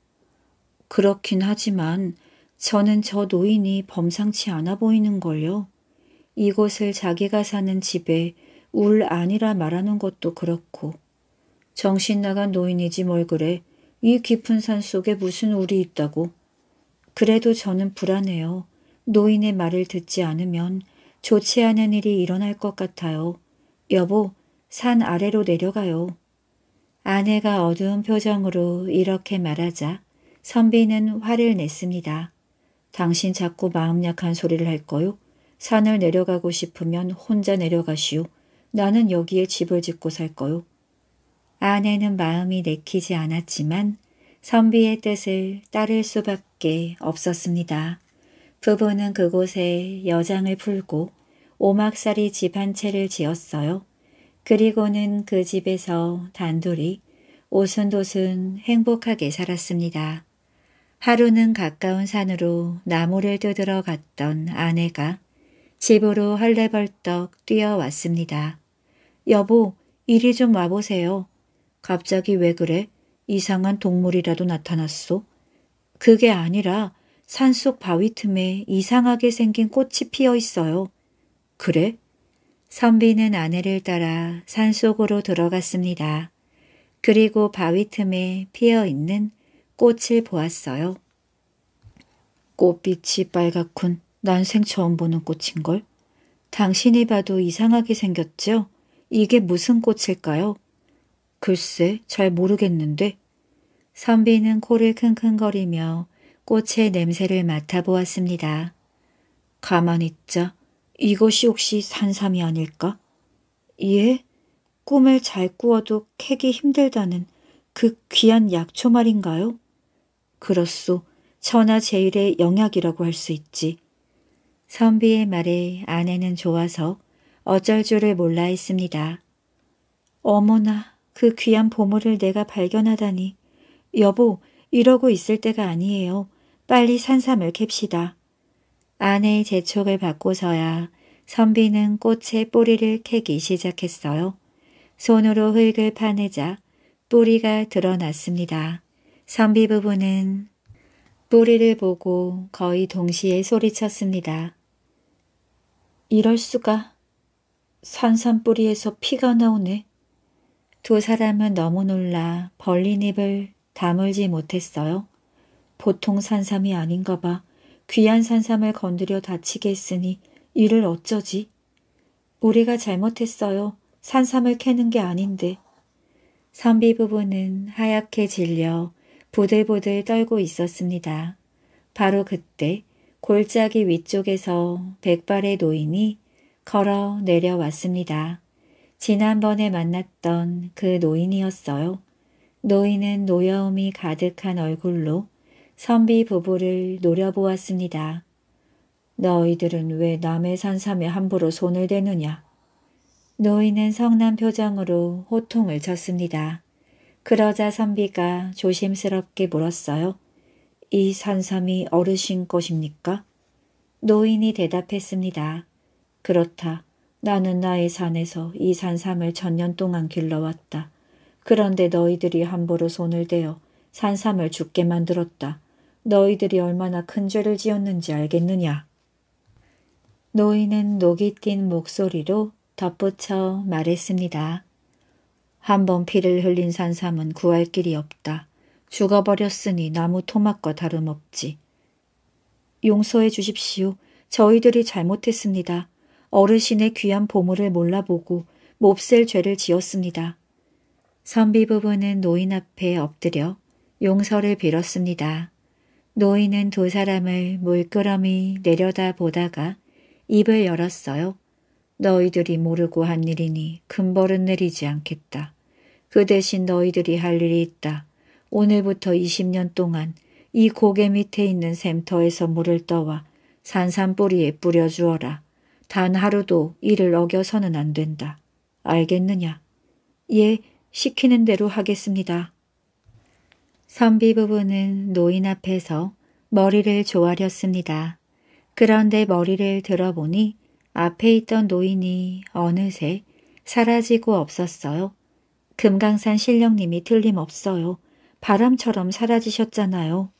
그렇긴 하지만 저는 저 노인이 범상치 않아 보이는걸요. 이곳을 자기가 사는 집에 울 아니라 말하는 것도 그렇고 정신 나간 노인이지 뭘 그래. 이 깊은 산 속에 무슨 울이 있다고. 그래도 저는 불안해요. 노인의 말을 듣지 않으면 좋지 않은 일이 일어날 것 같아요. 여보, 산 아래로 내려가요. 아내가 어두운 표정으로 이렇게 말하자 선비는 화를 냈습니다. 당신 자꾸 마음 약한 소리를 할 거요? 산을 내려가고 싶으면 혼자 내려가시오. 나는 여기에 집을 짓고 살 거요. 아내는 마음이 내키지 않았지만 선비의 뜻을 따를 수밖에 없었습니다. 부부는 그곳에 여장을 풀고 오막살이 집 한 채를 지었어요. 그리고는 그 집에서 단둘이 오순도순 행복하게 살았습니다. 하루는 가까운 산으로 나무를 뜯으러 갔던 아내가 집으로 헐레벌떡 뛰어왔습니다. 여보, 이리 좀 와보세요. 갑자기 왜 그래? 이상한 동물이라도 나타났소? 그게 아니라 산속 바위 틈에 이상하게 생긴 꽃이 피어 있어요. 그래? 선비는 아내를 따라 산속으로 들어갔습니다. 그리고 바위 틈에 피어 있는 꽃을 보았어요. 꽃빛이 빨갛군. 난생 처음 보는 꽃인걸. 당신이 봐도 이상하게 생겼죠? 이게 무슨 꽃일까요? 글쎄 잘 모르겠는데. 선비는 코를 킁킁거리며 꽃의 냄새를 맡아보았습니다. 가만히 있자. 이것이 혹시 산삼이 아닐까? 예? 꿈을 잘 꾸어도 캐기 힘들다는 그 귀한 약초 말인가요? 그렇소. 천하 제일의 영약이라고 할 수 있지. 선비의 말에 아내는 좋아서 어쩔 줄을 몰라 했습니다. 어머나 그 귀한 보물을 내가 발견하다니. 여보 이러고 있을 때가 아니에요. 빨리 산삼을 캡시다. 아내의 재촉을 받고서야 선비는 꽃의 뿌리를 캐기 시작했어요. 손으로 흙을 파내자 뿌리가 드러났습니다. 선비 부부는 뿌리를 보고 거의 동시에 소리쳤습니다. 이럴 수가. 산삼 뿌리에서 피가 나오네. 두 사람은 너무 놀라 벌린 입을 다물지 못했어요. 보통 산삼이 아닌가 봐. 귀한 산삼을 건드려 다치게 했으니 이를 어쩌지? 우리가 잘못했어요. 산삼을 캐는 게 아닌데. 선비 부부는 하얗게 질려 보들보들 떨고 있었습니다. 바로 그때 골짜기 위쪽에서 백발의 노인이 걸어 내려왔습니다. 지난번에 만났던 그 노인이었어요. 노인은 노여움이 가득한 얼굴로 선비 부부를 노려보았습니다. 너희들은 왜 남의 산삼에 함부로 손을 대느냐? 노인은 성난 표정으로 호통을 쳤습니다. 그러자 선비가 조심스럽게 물었어요. 이 산삼이 어르신 것입니까? 노인이 대답했습니다. 그렇다. 나는 나의 산에서 이 산삼을 천년 동안 길러왔다. 그런데 너희들이 함부로 손을 대어 산삼을 죽게 만들었다. 너희들이 얼마나 큰 죄를 지었는지 알겠느냐? 노인은 녹이 띈 목소리로 덧붙여 말했습니다. 한번 피를 흘린 산삼은 구할 길이 없다. 죽어버렸으니 나무 토막과 다름없지. 용서해 주십시오. 저희들이 잘못했습니다. 어르신의 귀한 보물을 몰라보고 몹쓸 죄를 지었습니다. 선비 부부는 노인 앞에 엎드려 용서를 빌었습니다. 노인은 두 사람을 물끄러미 내려다 보다가 입을 열었어요. 너희들이 모르고 한 일이니 큰 벌은 내리지 않겠다. 그 대신 너희들이 할 일이 있다. 오늘부터 20년 동안 이 고개 밑에 있는 샘터에서 물을 떠와 산산 뿌리에 뿌려주어라. 단 하루도 이를 어겨서는 안 된다. 알겠느냐? 예, 시키는 대로 하겠습니다. 선비 부부는 노인 앞에서 머리를 조아렸습니다. 그런데 머리를 들어보니 앞에 있던 노인이 어느새 사라지고 없었어요. 금강산 신령님이 틀림없어요. 바람처럼 사라지셨잖아요.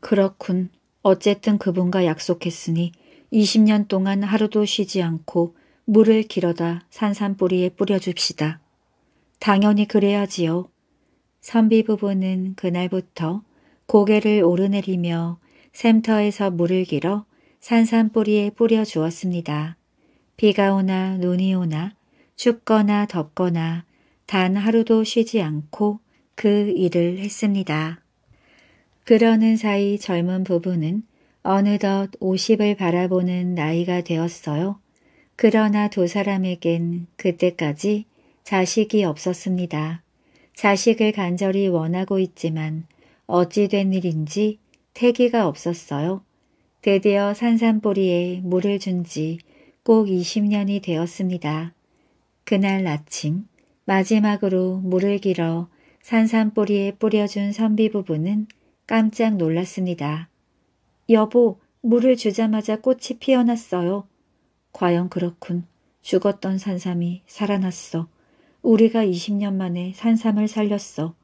그렇군. 어쨌든 그분과 약속했으니 20년 동안 하루도 쉬지 않고 물을 길어다 산산뿌리에 뿌려줍시다. 당연히 그래야지요. 선비 부부는 그날부터 고개를 오르내리며 샘터에서 물을 길어 산산뿌리에 뿌려주었습니다. 비가 오나 눈이 오나 춥거나 덥거나 단 하루도 쉬지 않고 그 일을 했습니다. 그러는 사이 젊은 부부는 어느덧 50을 바라보는 나이가 되었어요. 그러나 두 사람에겐 그때까지 자식이 없었습니다. 자식을 간절히 원하고 있지만 어찌 된 일인지 태기가 없었어요. 드디어 산산보리에 물을 준 지 꼭 20년이 되었습니다. 그날 아침 마지막으로 물을 길어 산산보리에 뿌려준 선비 부부는 깜짝 놀랐습니다. 여보, 물을 주자마자 꽃이 피어났어요. 과연 그렇군. 죽었던 산삼이 살아났어. 우리가 20년 만에 산삼을 살렸어.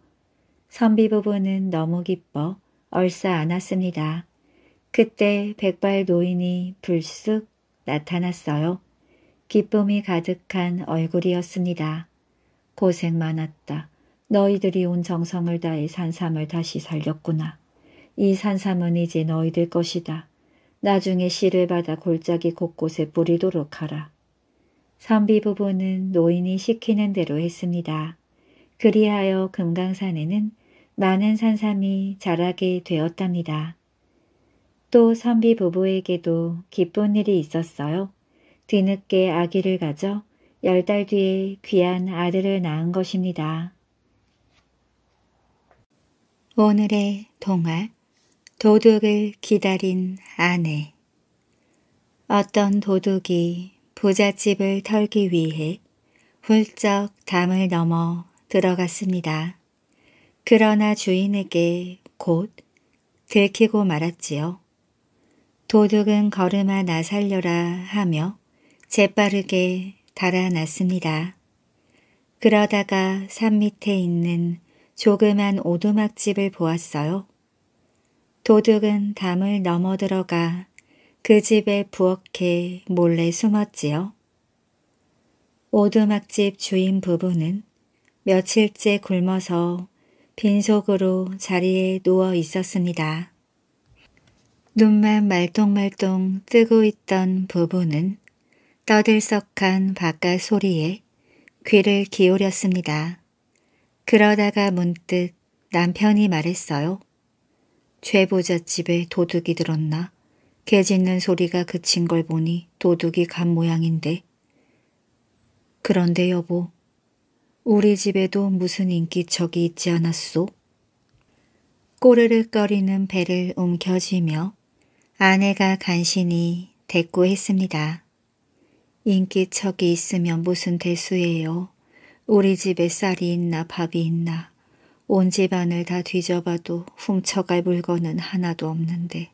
선비 부부는 너무 기뻐 얼싸 안았습니다. 그때 백발 노인이 불쑥 나타났어요. 기쁨이 가득한 얼굴이었습니다. 고생 많았다. 너희들이 온 정성을 다해 산삼을 다시 살렸구나. 이 산삼은 이제 너희들 것이다. 나중에 씨를 받아 골짜기 곳곳에 뿌리도록 하라. 선비 부부는 노인이 시키는 대로 했습니다. 그리하여 금강산에는 많은 산삼이 자라게 되었답니다. 또 선비 부부에게도 기쁜 일이 있었어요. 뒤늦게 아기를 가져 열 달 뒤에 귀한 아들을 낳은 것입니다. 오늘의 동화 도둑을 기다린 아내 어떤 도둑이 부잣집을 털기 위해 훌쩍 담을 넘어 들어갔습니다. 그러나 주인에게 곧 들키고 말았지요. 도둑은 걸음아 나 살려라 하며 재빠르게 달아났습니다. 그러다가 산 밑에 있는 조그만 오두막집을 보았어요. 도둑은 담을 넘어 들어가 그 집에 부엌에 몰래 숨었지요. 오두막집 주인 부부는 며칠째 굶어서 빈속으로 자리에 누워 있었습니다. 눈만 말똥말똥 뜨고 있던 부부는 떠들썩한 바깥 소리에 귀를 기울였습니다. 그러다가 문득 남편이 말했어요. 죄부잣집에 도둑이 들었나? 개 짖는 소리가 그친 걸 보니 도둑이 간 모양인데. 그런데 여보, 우리 집에도 무슨 인기척이 있지 않았소? 꼬르륵거리는 배를 움켜쥐며 아내가 간신히 대꾸했습니다. 인기척이 있으면 무슨 대수예요. 우리 집에 쌀이 있나 밥이 있나 온 집안을 다 뒤져봐도 훔쳐갈 물건은 하나도 없는데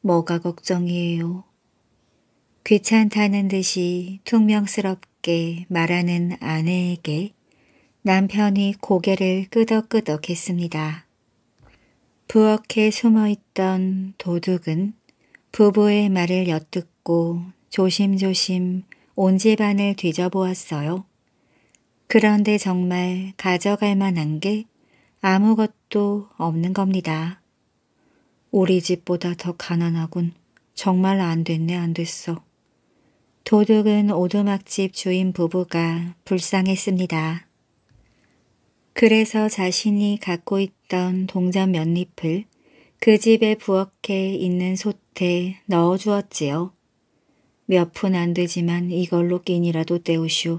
뭐가 걱정이에요. 귀찮다는 듯이 퉁명스럽게 말하는 아내에게 남편이 고개를 끄덕끄덕 했습니다. 부엌에 숨어있던 도둑은 부부의 말을 엿듣고 조심조심 온 집안을 뒤져보았어요. 그런데 정말 가져갈 만한 게 아무것도 없는 겁니다. 우리 집보다 더 가난하군. 정말 안 됐네 안 됐어. 도둑은 오두막집 주인 부부가 불쌍했습니다. 그래서 자신이 갖고 있던 동전 몇 잎을 그 집의 부엌에 있는 솥에 넣어주었지요. 몇 푼 안 되지만 이걸로 끼니라도 때우시오.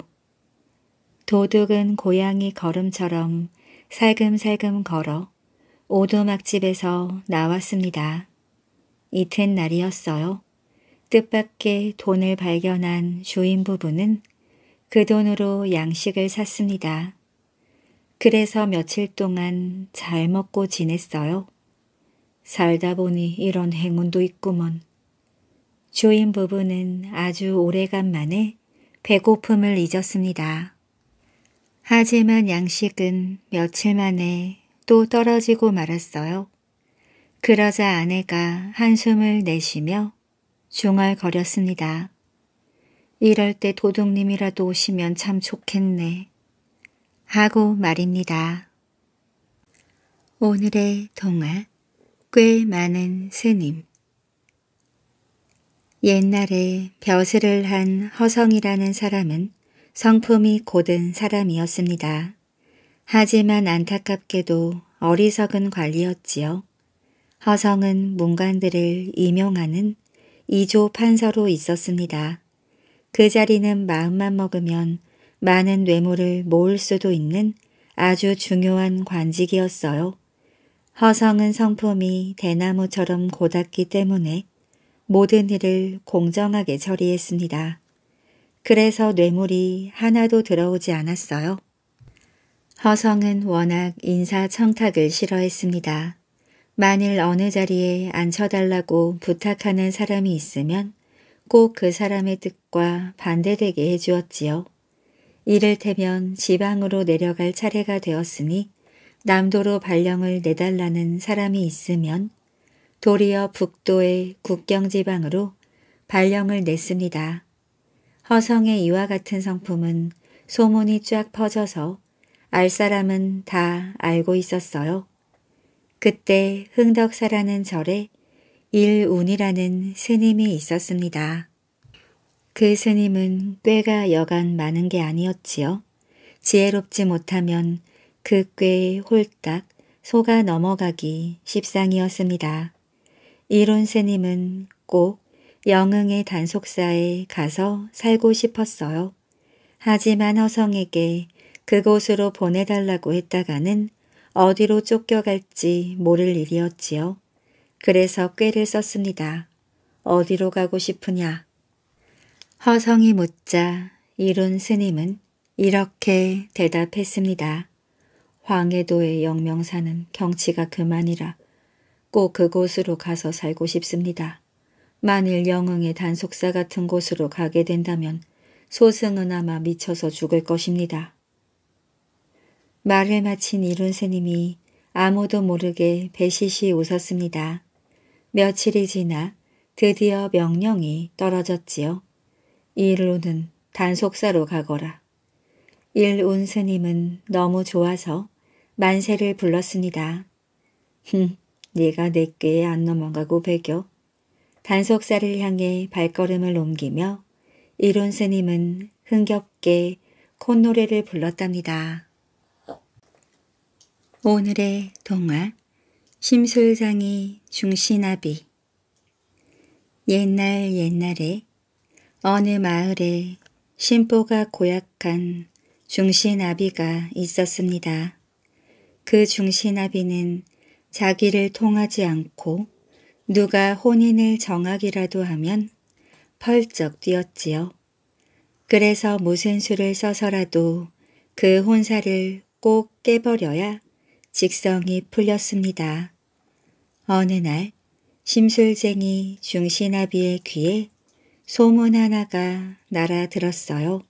도둑은 고양이 걸음처럼 살금살금 걸어 오두막집에서 나왔습니다. 이튿날이었어요. 뜻밖의 돈을 발견한 주인 부부는 그 돈으로 양식을 샀습니다. 그래서 며칠 동안 잘 먹고 지냈어요. 살다 보니 이런 행운도 있구먼. 주인 부부는 아주 오래간만에 배고픔을 잊었습니다. 하지만 양식은 며칠 만에 또 떨어지고 말았어요. 그러자 아내가 한숨을 내쉬며 중얼거렸습니다. 이럴 때 도둑님이라도 오시면 참 좋겠네. 하고 말입니다. 오늘의 동화 꽤 많은 스님 옛날에 벼슬을 한 허성이라는 사람은 성품이 고든 사람이었습니다. 하지만 안타깝게도 어리석은 관리였지요. 허성은 문관들을 임용하는 이조 판서로 있었습니다. 그 자리는 마음만 먹으면 많은 뇌물을 모을 수도 있는 아주 중요한 관직이었어요. 허성은 성품이 대나무처럼 고닫기 때문에 모든 일을 공정하게 처리했습니다. 그래서 뇌물이 하나도 들어오지 않았어요. 허성은 워낙 인사청탁을 싫어했습니다. 만일 어느 자리에 앉혀달라고 부탁하는 사람이 있으면 꼭 그 사람의 뜻과 반대되게 해주었지요. 이를테면 지방으로 내려갈 차례가 되었으니 남도로 발령을 내달라는 사람이 있으면 도리어 북도의 국경지방으로 발령을 냈습니다. 허성의 이와 같은 성품은 소문이 쫙 퍼져서 알 사람은 다 알고 있었어요. 그때 흥덕사라는 절에 일운이라는 스님이 있었습니다. 그 스님은 꾀가 여간 많은 게 아니었지요. 지혜롭지 못하면 그 꾀에 홀딱 속아 넘어가기 십상이었습니다. 이론 스님은 꼭 영흥의 단속사에 가서 살고 싶었어요. 하지만 허성에게 그곳으로 보내달라고 했다가는 어디로 쫓겨갈지 모를 일이었지요. 그래서 꾀를 썼습니다. 어디로 가고 싶으냐? 허성이 묻자 이룬 스님은 이렇게 대답했습니다. 황해도의 영명사는 경치가 그만이라 꼭 그곳으로 가서 살고 싶습니다. 만일 영흥의 단속사 같은 곳으로 가게 된다면 소승은 아마 미쳐서 죽을 것입니다. 말을 마친 이룬 스님이 아무도 모르게 배시시 웃었습니다. 며칠이 지나 드디어 명령이 떨어졌지요. 일운은 단속사로 가거라. 일운 스님은 너무 좋아서 만세를 불렀습니다. 흠, 네가 내 꾀에 안 넘어가고 배겨. 단속사를 향해 발걸음을 옮기며 일운 스님은 흥겹게 콧노래를 불렀답니다. 오늘의 동화 심술장이 중신아비 옛날 옛날에 어느 마을에 심보가 고약한 중신아비가 있었습니다. 그 중신아비는 자기를 통하지 않고 누가 혼인을 정하기라도 하면 펄쩍 뛰었지요. 그래서 무슨 수를 써서라도 그 혼사를 꼭 깨버려야 직성이 풀렸습니다. 어느 날 심술쟁이 중신아비의 귀에 소문 하나가 날아들었어요.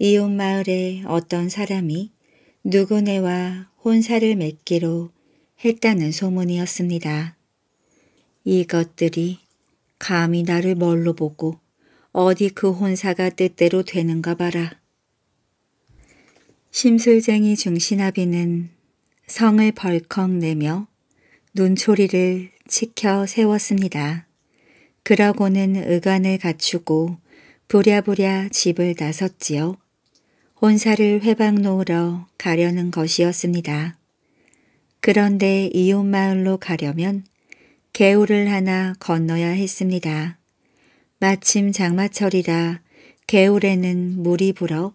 이웃 마을에 어떤 사람이 누구네와 혼사를 맺기로 했다는 소문이었습니다. 이것들이 감히 나를 뭘로 보고 어디 그 혼사가 뜻대로 되는가 봐라. 심술쟁이 중신아비는 성을 벌컥 내며 눈초리를 치켜 세웠습니다. 그러고는 의관을 갖추고 부랴부랴 집을 나섰지요. 혼사를 회방 놓으러 가려는 것이었습니다. 그런데 이웃 마을로 가려면 개울을 하나 건너야 했습니다. 마침 장마철이라 개울에는 물이 불어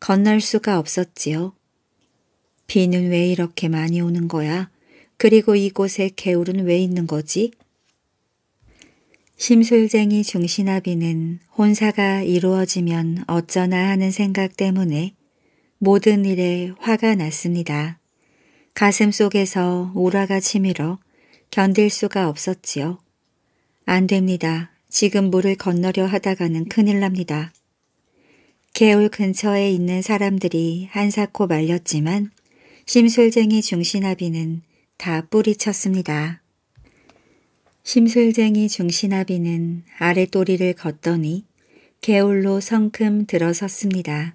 건널 수가 없었지요. 비는 왜 이렇게 많이 오는 거야? 그리고 이곳에 개울은 왜 있는 거지? 심술쟁이 중신아비는 혼사가 이루어지면 어쩌나 하는 생각 때문에 모든 일에 화가 났습니다. 가슴 속에서 우라가 치밀어 견딜 수가 없었지요. 안 됩니다. 지금 물을 건너려 하다가는 큰일 납니다. 개울 근처에 있는 사람들이 한사코 말렸지만 심술쟁이 중신아비는 다 뿌리쳤습니다. 심술쟁이 중신아비는 아랫도리를 걷더니 개울로 성큼 들어섰습니다.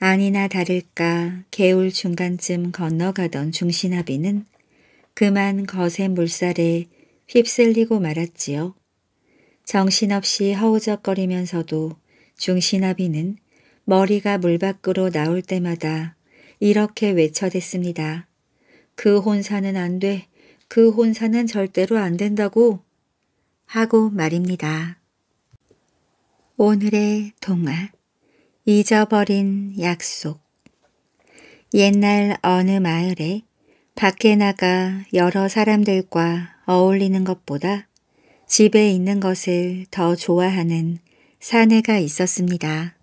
아니나 다를까 개울 중간쯤 건너가던 중신아비는 그만 거센 물살에 휩쓸리고 말았지요. 정신없이 허우적거리면서도 중신아비는 머리가 물 밖으로 나올 때마다 이렇게 외쳐댔습니다. 그 혼사는 안 돼. 그 혼사는 절대로 안 된다고 하고 말입니다. 오늘의 동화 잊어버린 약속 옛날 어느 마을에 밖에 나가 여러 사람들과 어울리는 것보다 집에 있는 것을 더 좋아하는 사내가 있었습니다.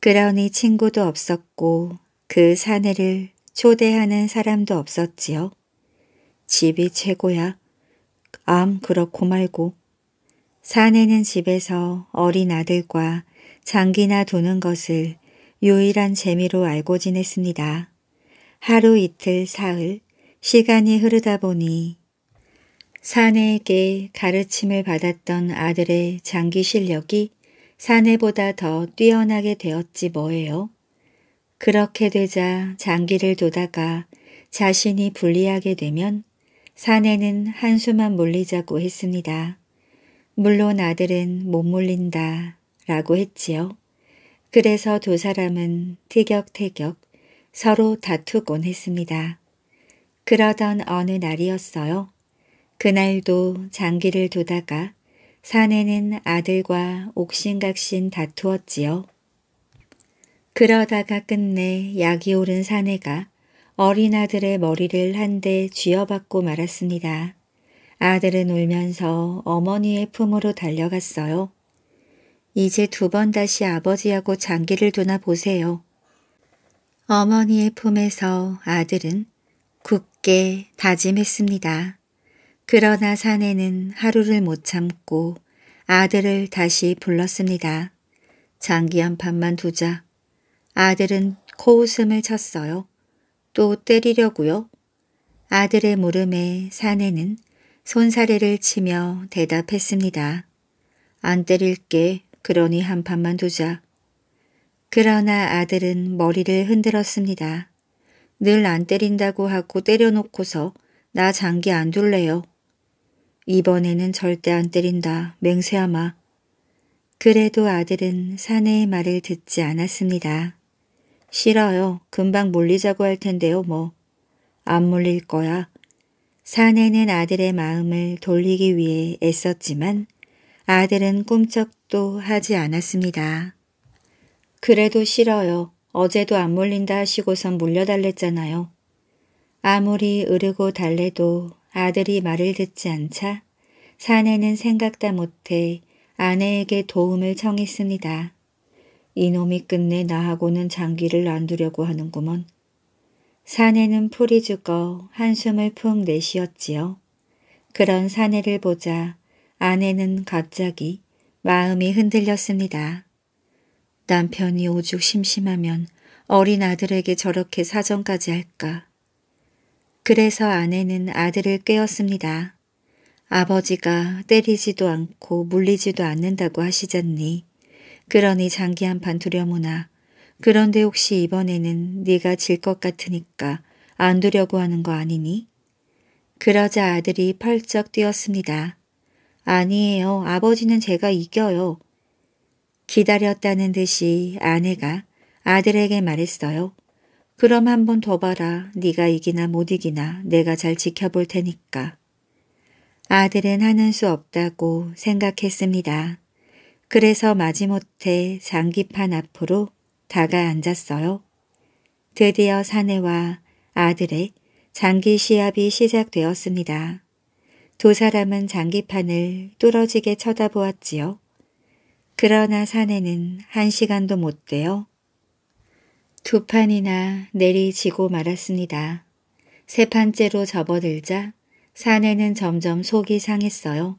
그러니 친구도 없었고 그 사내를 초대하는 사람도 없었지요. 집이 최고야. 암 그렇고 말고. 사내는 집에서 어린 아들과 장기나 두는 것을 유일한 재미로 알고 지냈습니다. 하루 이틀 사흘 시간이 흐르다 보니 사내에게 가르침을 받았던 아들의 장기 실력이 사내보다 더 뛰어나게 되었지 뭐예요. 그렇게 되자 장기를 두다가 자신이 불리하게 되면 사내는 한수만 물리자고 했습니다. 물론 아들은 못 물린다 라고 했지요. 그래서 두 사람은 티격태격 서로 다투곤 했습니다. 그러던 어느 날이었어요. 그날도 장기를 두다가 사내는 아들과 옥신각신 다투었지요. 그러다가 끝내 약이 오른 사내가 어린 아들의 머리를 한 대 쥐어받고 말았습니다. 아들은 울면서 어머니의 품으로 달려갔어요. 이제 두 번 다시 아버지하고 장기를 두나 보세요. 어머니의 품에서 아들은 굳게 다짐했습니다. 그러나 사내는 하루를 못 참고 아들을 다시 불렀습니다. 장기 한 판만 두자. 아들은 코웃음을 쳤어요. 또 때리려고요? 아들의 물음에 사내는 손사래를 치며 대답했습니다. 안 때릴게. 그러니 한 판만 두자. 그러나 아들은 머리를 흔들었습니다. 늘 안 때린다고 하고 때려놓고서 나 장기 안 둘래요. 이번에는 절대 안 때린다. 맹세하마. 그래도 아들은 사내의 말을 듣지 않았습니다. 싫어요. 금방 물리자고 할 텐데요 뭐. 안 물릴 거야. 사내는 아들의 마음을 돌리기 위해 애썼지만 아들은 꿈쩍도 하지 않았습니다. 그래도 싫어요. 어제도 안 물린다 하시고선 물려달랬잖아요. 아무리 으르고 달래도 아들이 말을 듣지 않자 사내는 생각다 못해 아내에게 도움을 청했습니다. 이놈이 끝내 나하고는 장기를 안 두려고 하는구먼. 사내는 풀이 죽어 한숨을 푹 내쉬었지요. 그런 사내를 보자 아내는 갑자기 마음이 흔들렸습니다. 남편이 오죽 심심하면 어린 아들에게 저렇게 사정까지 할까. 그래서 아내는 아들을 깨웠습니다. 아버지가 때리지도 않고 물리지도 않는다고 하시잖니. 그러니 장기 한판 두려무나. 그런데 혹시 이번에는 네가 질 것 같으니까 안 두려고 하는 거 아니니? 그러자 아들이 펄쩍 뛰었습니다. 아니에요. 아버지는 제가 이겨요. 기다렸다는 듯이 아내가 아들에게 말했어요. 그럼 한 번 더 봐라. 네가 이기나 못 이기나 내가 잘 지켜볼 테니까. 아들은 하는 수 없다고 생각했습니다. 그래서 마지못해 장기판 앞으로 다가 앉았어요. 드디어 사내와 아들의 장기 시합이 시작되었습니다. 두 사람은 장기판을 뚫어지게 쳐다보았지요. 그러나 사내는 한 시간도 못 돼요. 두 판이나 내리지고 말았습니다. 세 판째로 접어들자 사내는 점점 속이 상했어요.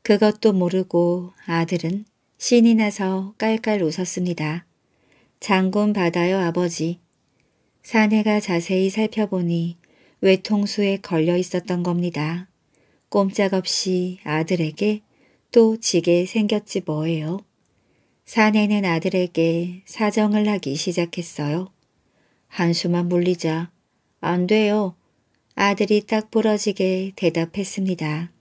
그것도 모르고 아들은 신이 나서 깔깔 웃었습니다. 장군 받아요 아버지. 사내가 자세히 살펴보니 외통수에 걸려 있었던 겁니다. 꼼짝없이 아들에게 또 지게 생겼지 뭐예요. 사내는 아들에게 사정을 하기 시작했어요. 한수만 물리자. 안 돼요. 아들이 딱 부러지게 대답했습니다.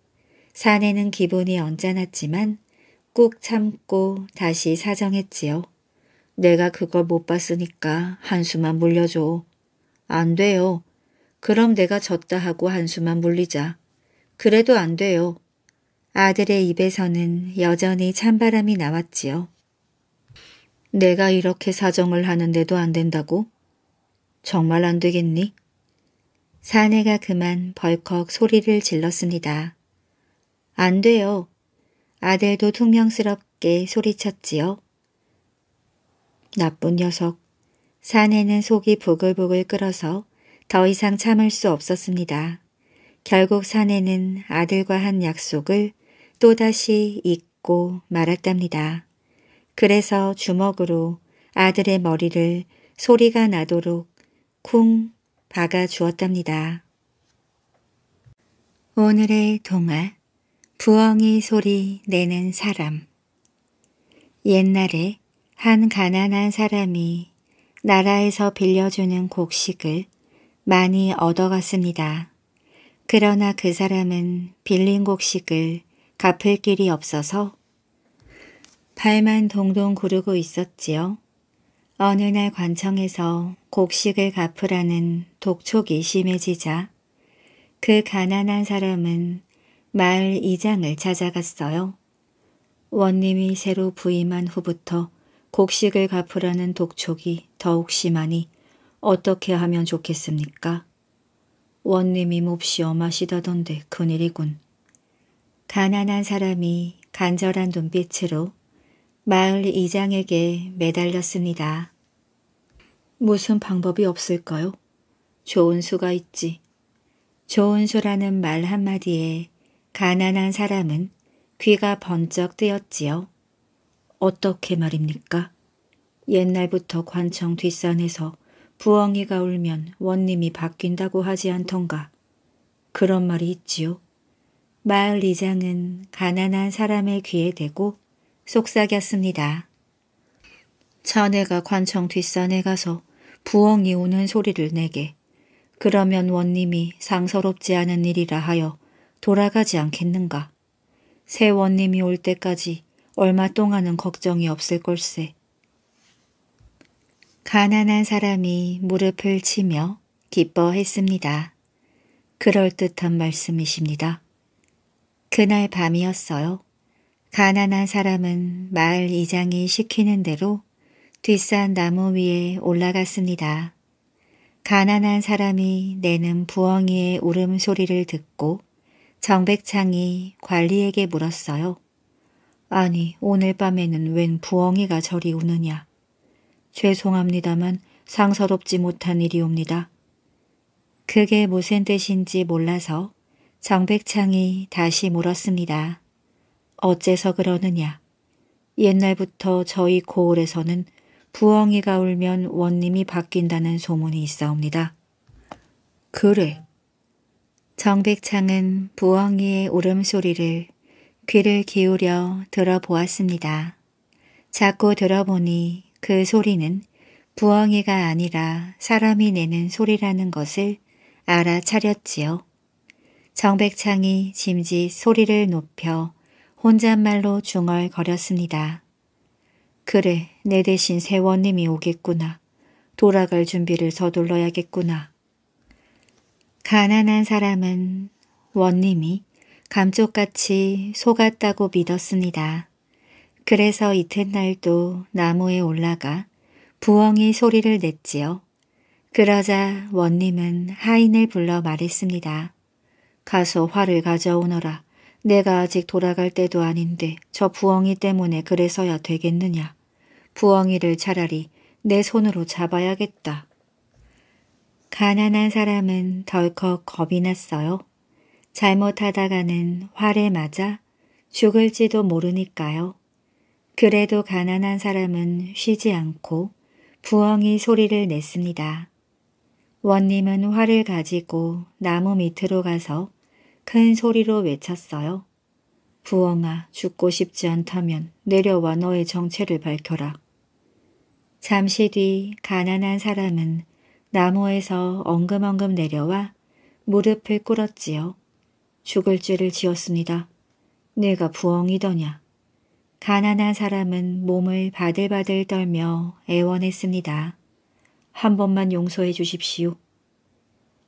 사내는 기분이 언짢았지만 꾹 참고 다시 사정했지요. 내가 그걸 못 봤으니까 한수만 물려줘. 안 돼요. 그럼 내가 졌다 하고 한수만 물리자. 그래도 안 돼요. 아들의 입에서는 여전히 찬바람이 나왔지요. 내가 이렇게 사정을 하는데도 안 된다고? 정말 안 되겠니? 사내가 그만 벌컥 소리를 질렀습니다. 안 돼요. 아들도 퉁명스럽게 소리쳤지요. 나쁜 녀석. 사내는 속이 부글부글 끓어서 더 이상 참을 수 없었습니다. 결국 사내는 아들과 한 약속을 또다시 잊고 말았답니다. 그래서 주먹으로 아들의 머리를 소리가 나도록 쿵 박아 주었답니다. 오늘의 동화 부엉이 소리 내는 사람 옛날에 한 가난한 사람이 나라에서 빌려주는 곡식을 많이 얻어갔습니다. 그러나 그 사람은 빌린 곡식을 갚을 길이 없어서 발만 동동 구르고 있었지요. 어느 날 관청에서 곡식을 갚으라는 독촉이 심해지자 그 가난한 사람은 마을 이장을 찾아갔어요. 원님이 새로 부임한 후부터 곡식을 갚으라는 독촉이 더욱 심하니 어떻게 하면 좋겠습니까? 원님이 몹시 엄하시다던데 큰일이군. 가난한 사람이 간절한 눈빛으로 마을 이장에게 매달렸습니다. 무슨 방법이 없을까요? 좋은 수가 있지. 좋은 수라는 말 한마디에 가난한 사람은 귀가 번쩍 뜨였지요. 어떻게 말입니까? 옛날부터 관청 뒷산에서 부엉이가 울면 원님이 바뀐다고 하지 않던가. 그런 말이 있지요. 마을 이장은 가난한 사람의 귀에 대고 속삭였습니다. 자네가 관청 뒷산에 가서 부엉이 우는 소리를 내게 그러면 원님이 상서롭지 않은 일이라 하여 돌아가지 않겠는가. 새 원님이 올 때까지 얼마 동안은 걱정이 없을 걸세. 가난한 사람이 무릎을 치며 기뻐했습니다. 그럴듯한 말씀이십니다. 그날 밤이었어요. 가난한 사람은 마을 이장이 시키는 대로 뒷산 나무 위에 올라갔습니다. 가난한 사람이 내는 부엉이의 울음소리를 듣고 정백창이 관리에게 물었어요. 아니 오늘 밤에는 웬 부엉이가 저리 우느냐. 죄송합니다만 상서롭지 못한 일이옵니다. 그게 무슨 뜻인지 몰라서 정백창이 다시 물었습니다. 어째서 그러느냐. 옛날부터 저희 고을에서는 부엉이가 울면 원님이 바뀐다는 소문이 있사옵니다. 그래. 정백창은 부엉이의 울음소리를 귀를 기울여 들어보았습니다. 자꾸 들어보니 그 소리는 부엉이가 아니라 사람이 내는 소리라는 것을 알아차렸지요. 정백창이 짐짓 소리를 높여 혼잣말로 중얼거렸습니다. 그래, 내 대신 세원님이 오겠구나. 돌아갈 준비를 서둘러야겠구나. 가난한 사람은 원님이 감쪽같이 속았다고 믿었습니다. 그래서 이튿날도 나무에 올라가 부엉이 소리를 냈지요. 그러자 원님은 하인을 불러 말했습니다. 가서 활을 가져오너라. 내가 아직 돌아갈 때도 아닌데 저 부엉이 때문에 그래서야 되겠느냐. 부엉이를 차라리 내 손으로 잡아야겠다. 가난한 사람은 덜컥 겁이 났어요. 잘못하다가는 활에 맞아 죽을지도 모르니까요. 그래도 가난한 사람은 쉬지 않고 부엉이 소리를 냈습니다. 원님은 활을 가지고 나무 밑으로 가서 큰 소리로 외쳤어요. 부엉아 죽고 싶지 않다면 내려와 너의 정체를 밝혀라. 잠시 뒤 가난한 사람은 나무에서 엉금엉금 내려와 무릎을 꿇었지요. 죽을 죄를 지었습니다. 내가 부엉이더냐. 가난한 사람은 몸을 바들바들 떨며 애원했습니다. 한 번만 용서해 주십시오.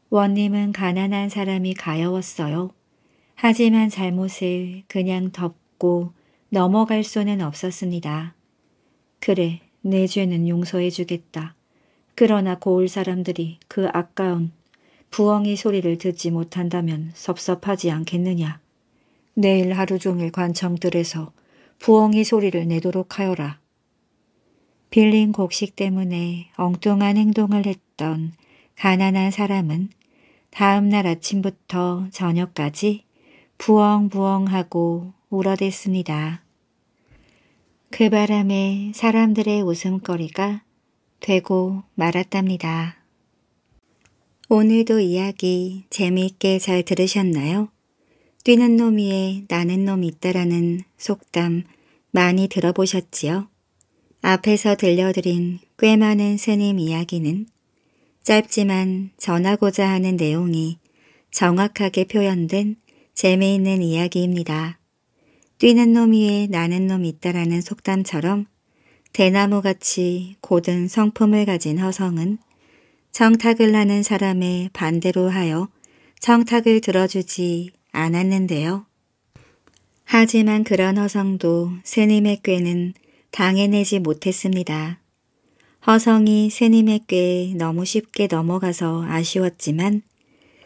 원님은 가난한 사람이 가여웠어요. 하지만 잘못을 그냥 덮고 넘어갈 수는 없었습니다. 그래, 내 죄는 용서해 주겠다. 그러나 고을 사람들이 그 아까운 부엉이 소리를 듣지 못한다면 섭섭하지 않겠느냐. 내일 하루 종일 관청들에서 부엉이 소리를 내도록 하여라. 빌린 곡식 때문에 엉뚱한 행동을 했던 가난한 사람은 다음 날 아침부터 저녁까지 부엉부엉하고 울어댔습니다. 그 바람에 사람들의 웃음거리가 되고 말았답니다. 오늘도 이야기 재미있게 잘 들으셨나요? 뛰는 놈 위에 나는 놈이 있다라는 속담 많이 들어보셨지요? 앞에서 들려드린 꽤 많은 스님 이야기는 짧지만 전하고자 하는 내용이 정확하게 표현된 재미있는 이야기입니다. 뛰는 놈 위에 나는 놈 있다라는 속담처럼 대나무같이 고든 성품을 가진 허성은 청탁을 하는 사람의 반대로 하여 청탁을 들어주지 않았는데요. 하지만 그런 허성도 스님의 꾀는 당해내지 못했습니다. 허성이 스님의 꾀에 너무 쉽게 넘어가서 아쉬웠지만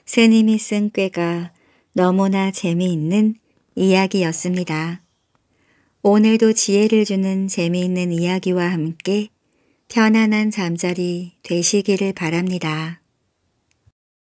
스님이 쓴 꾀가 너무나 재미있는 이야기였습니다. 오늘도 지혜를 주는 재미있는 이야기와 함께 편안한 잠자리 되시기를 바랍니다.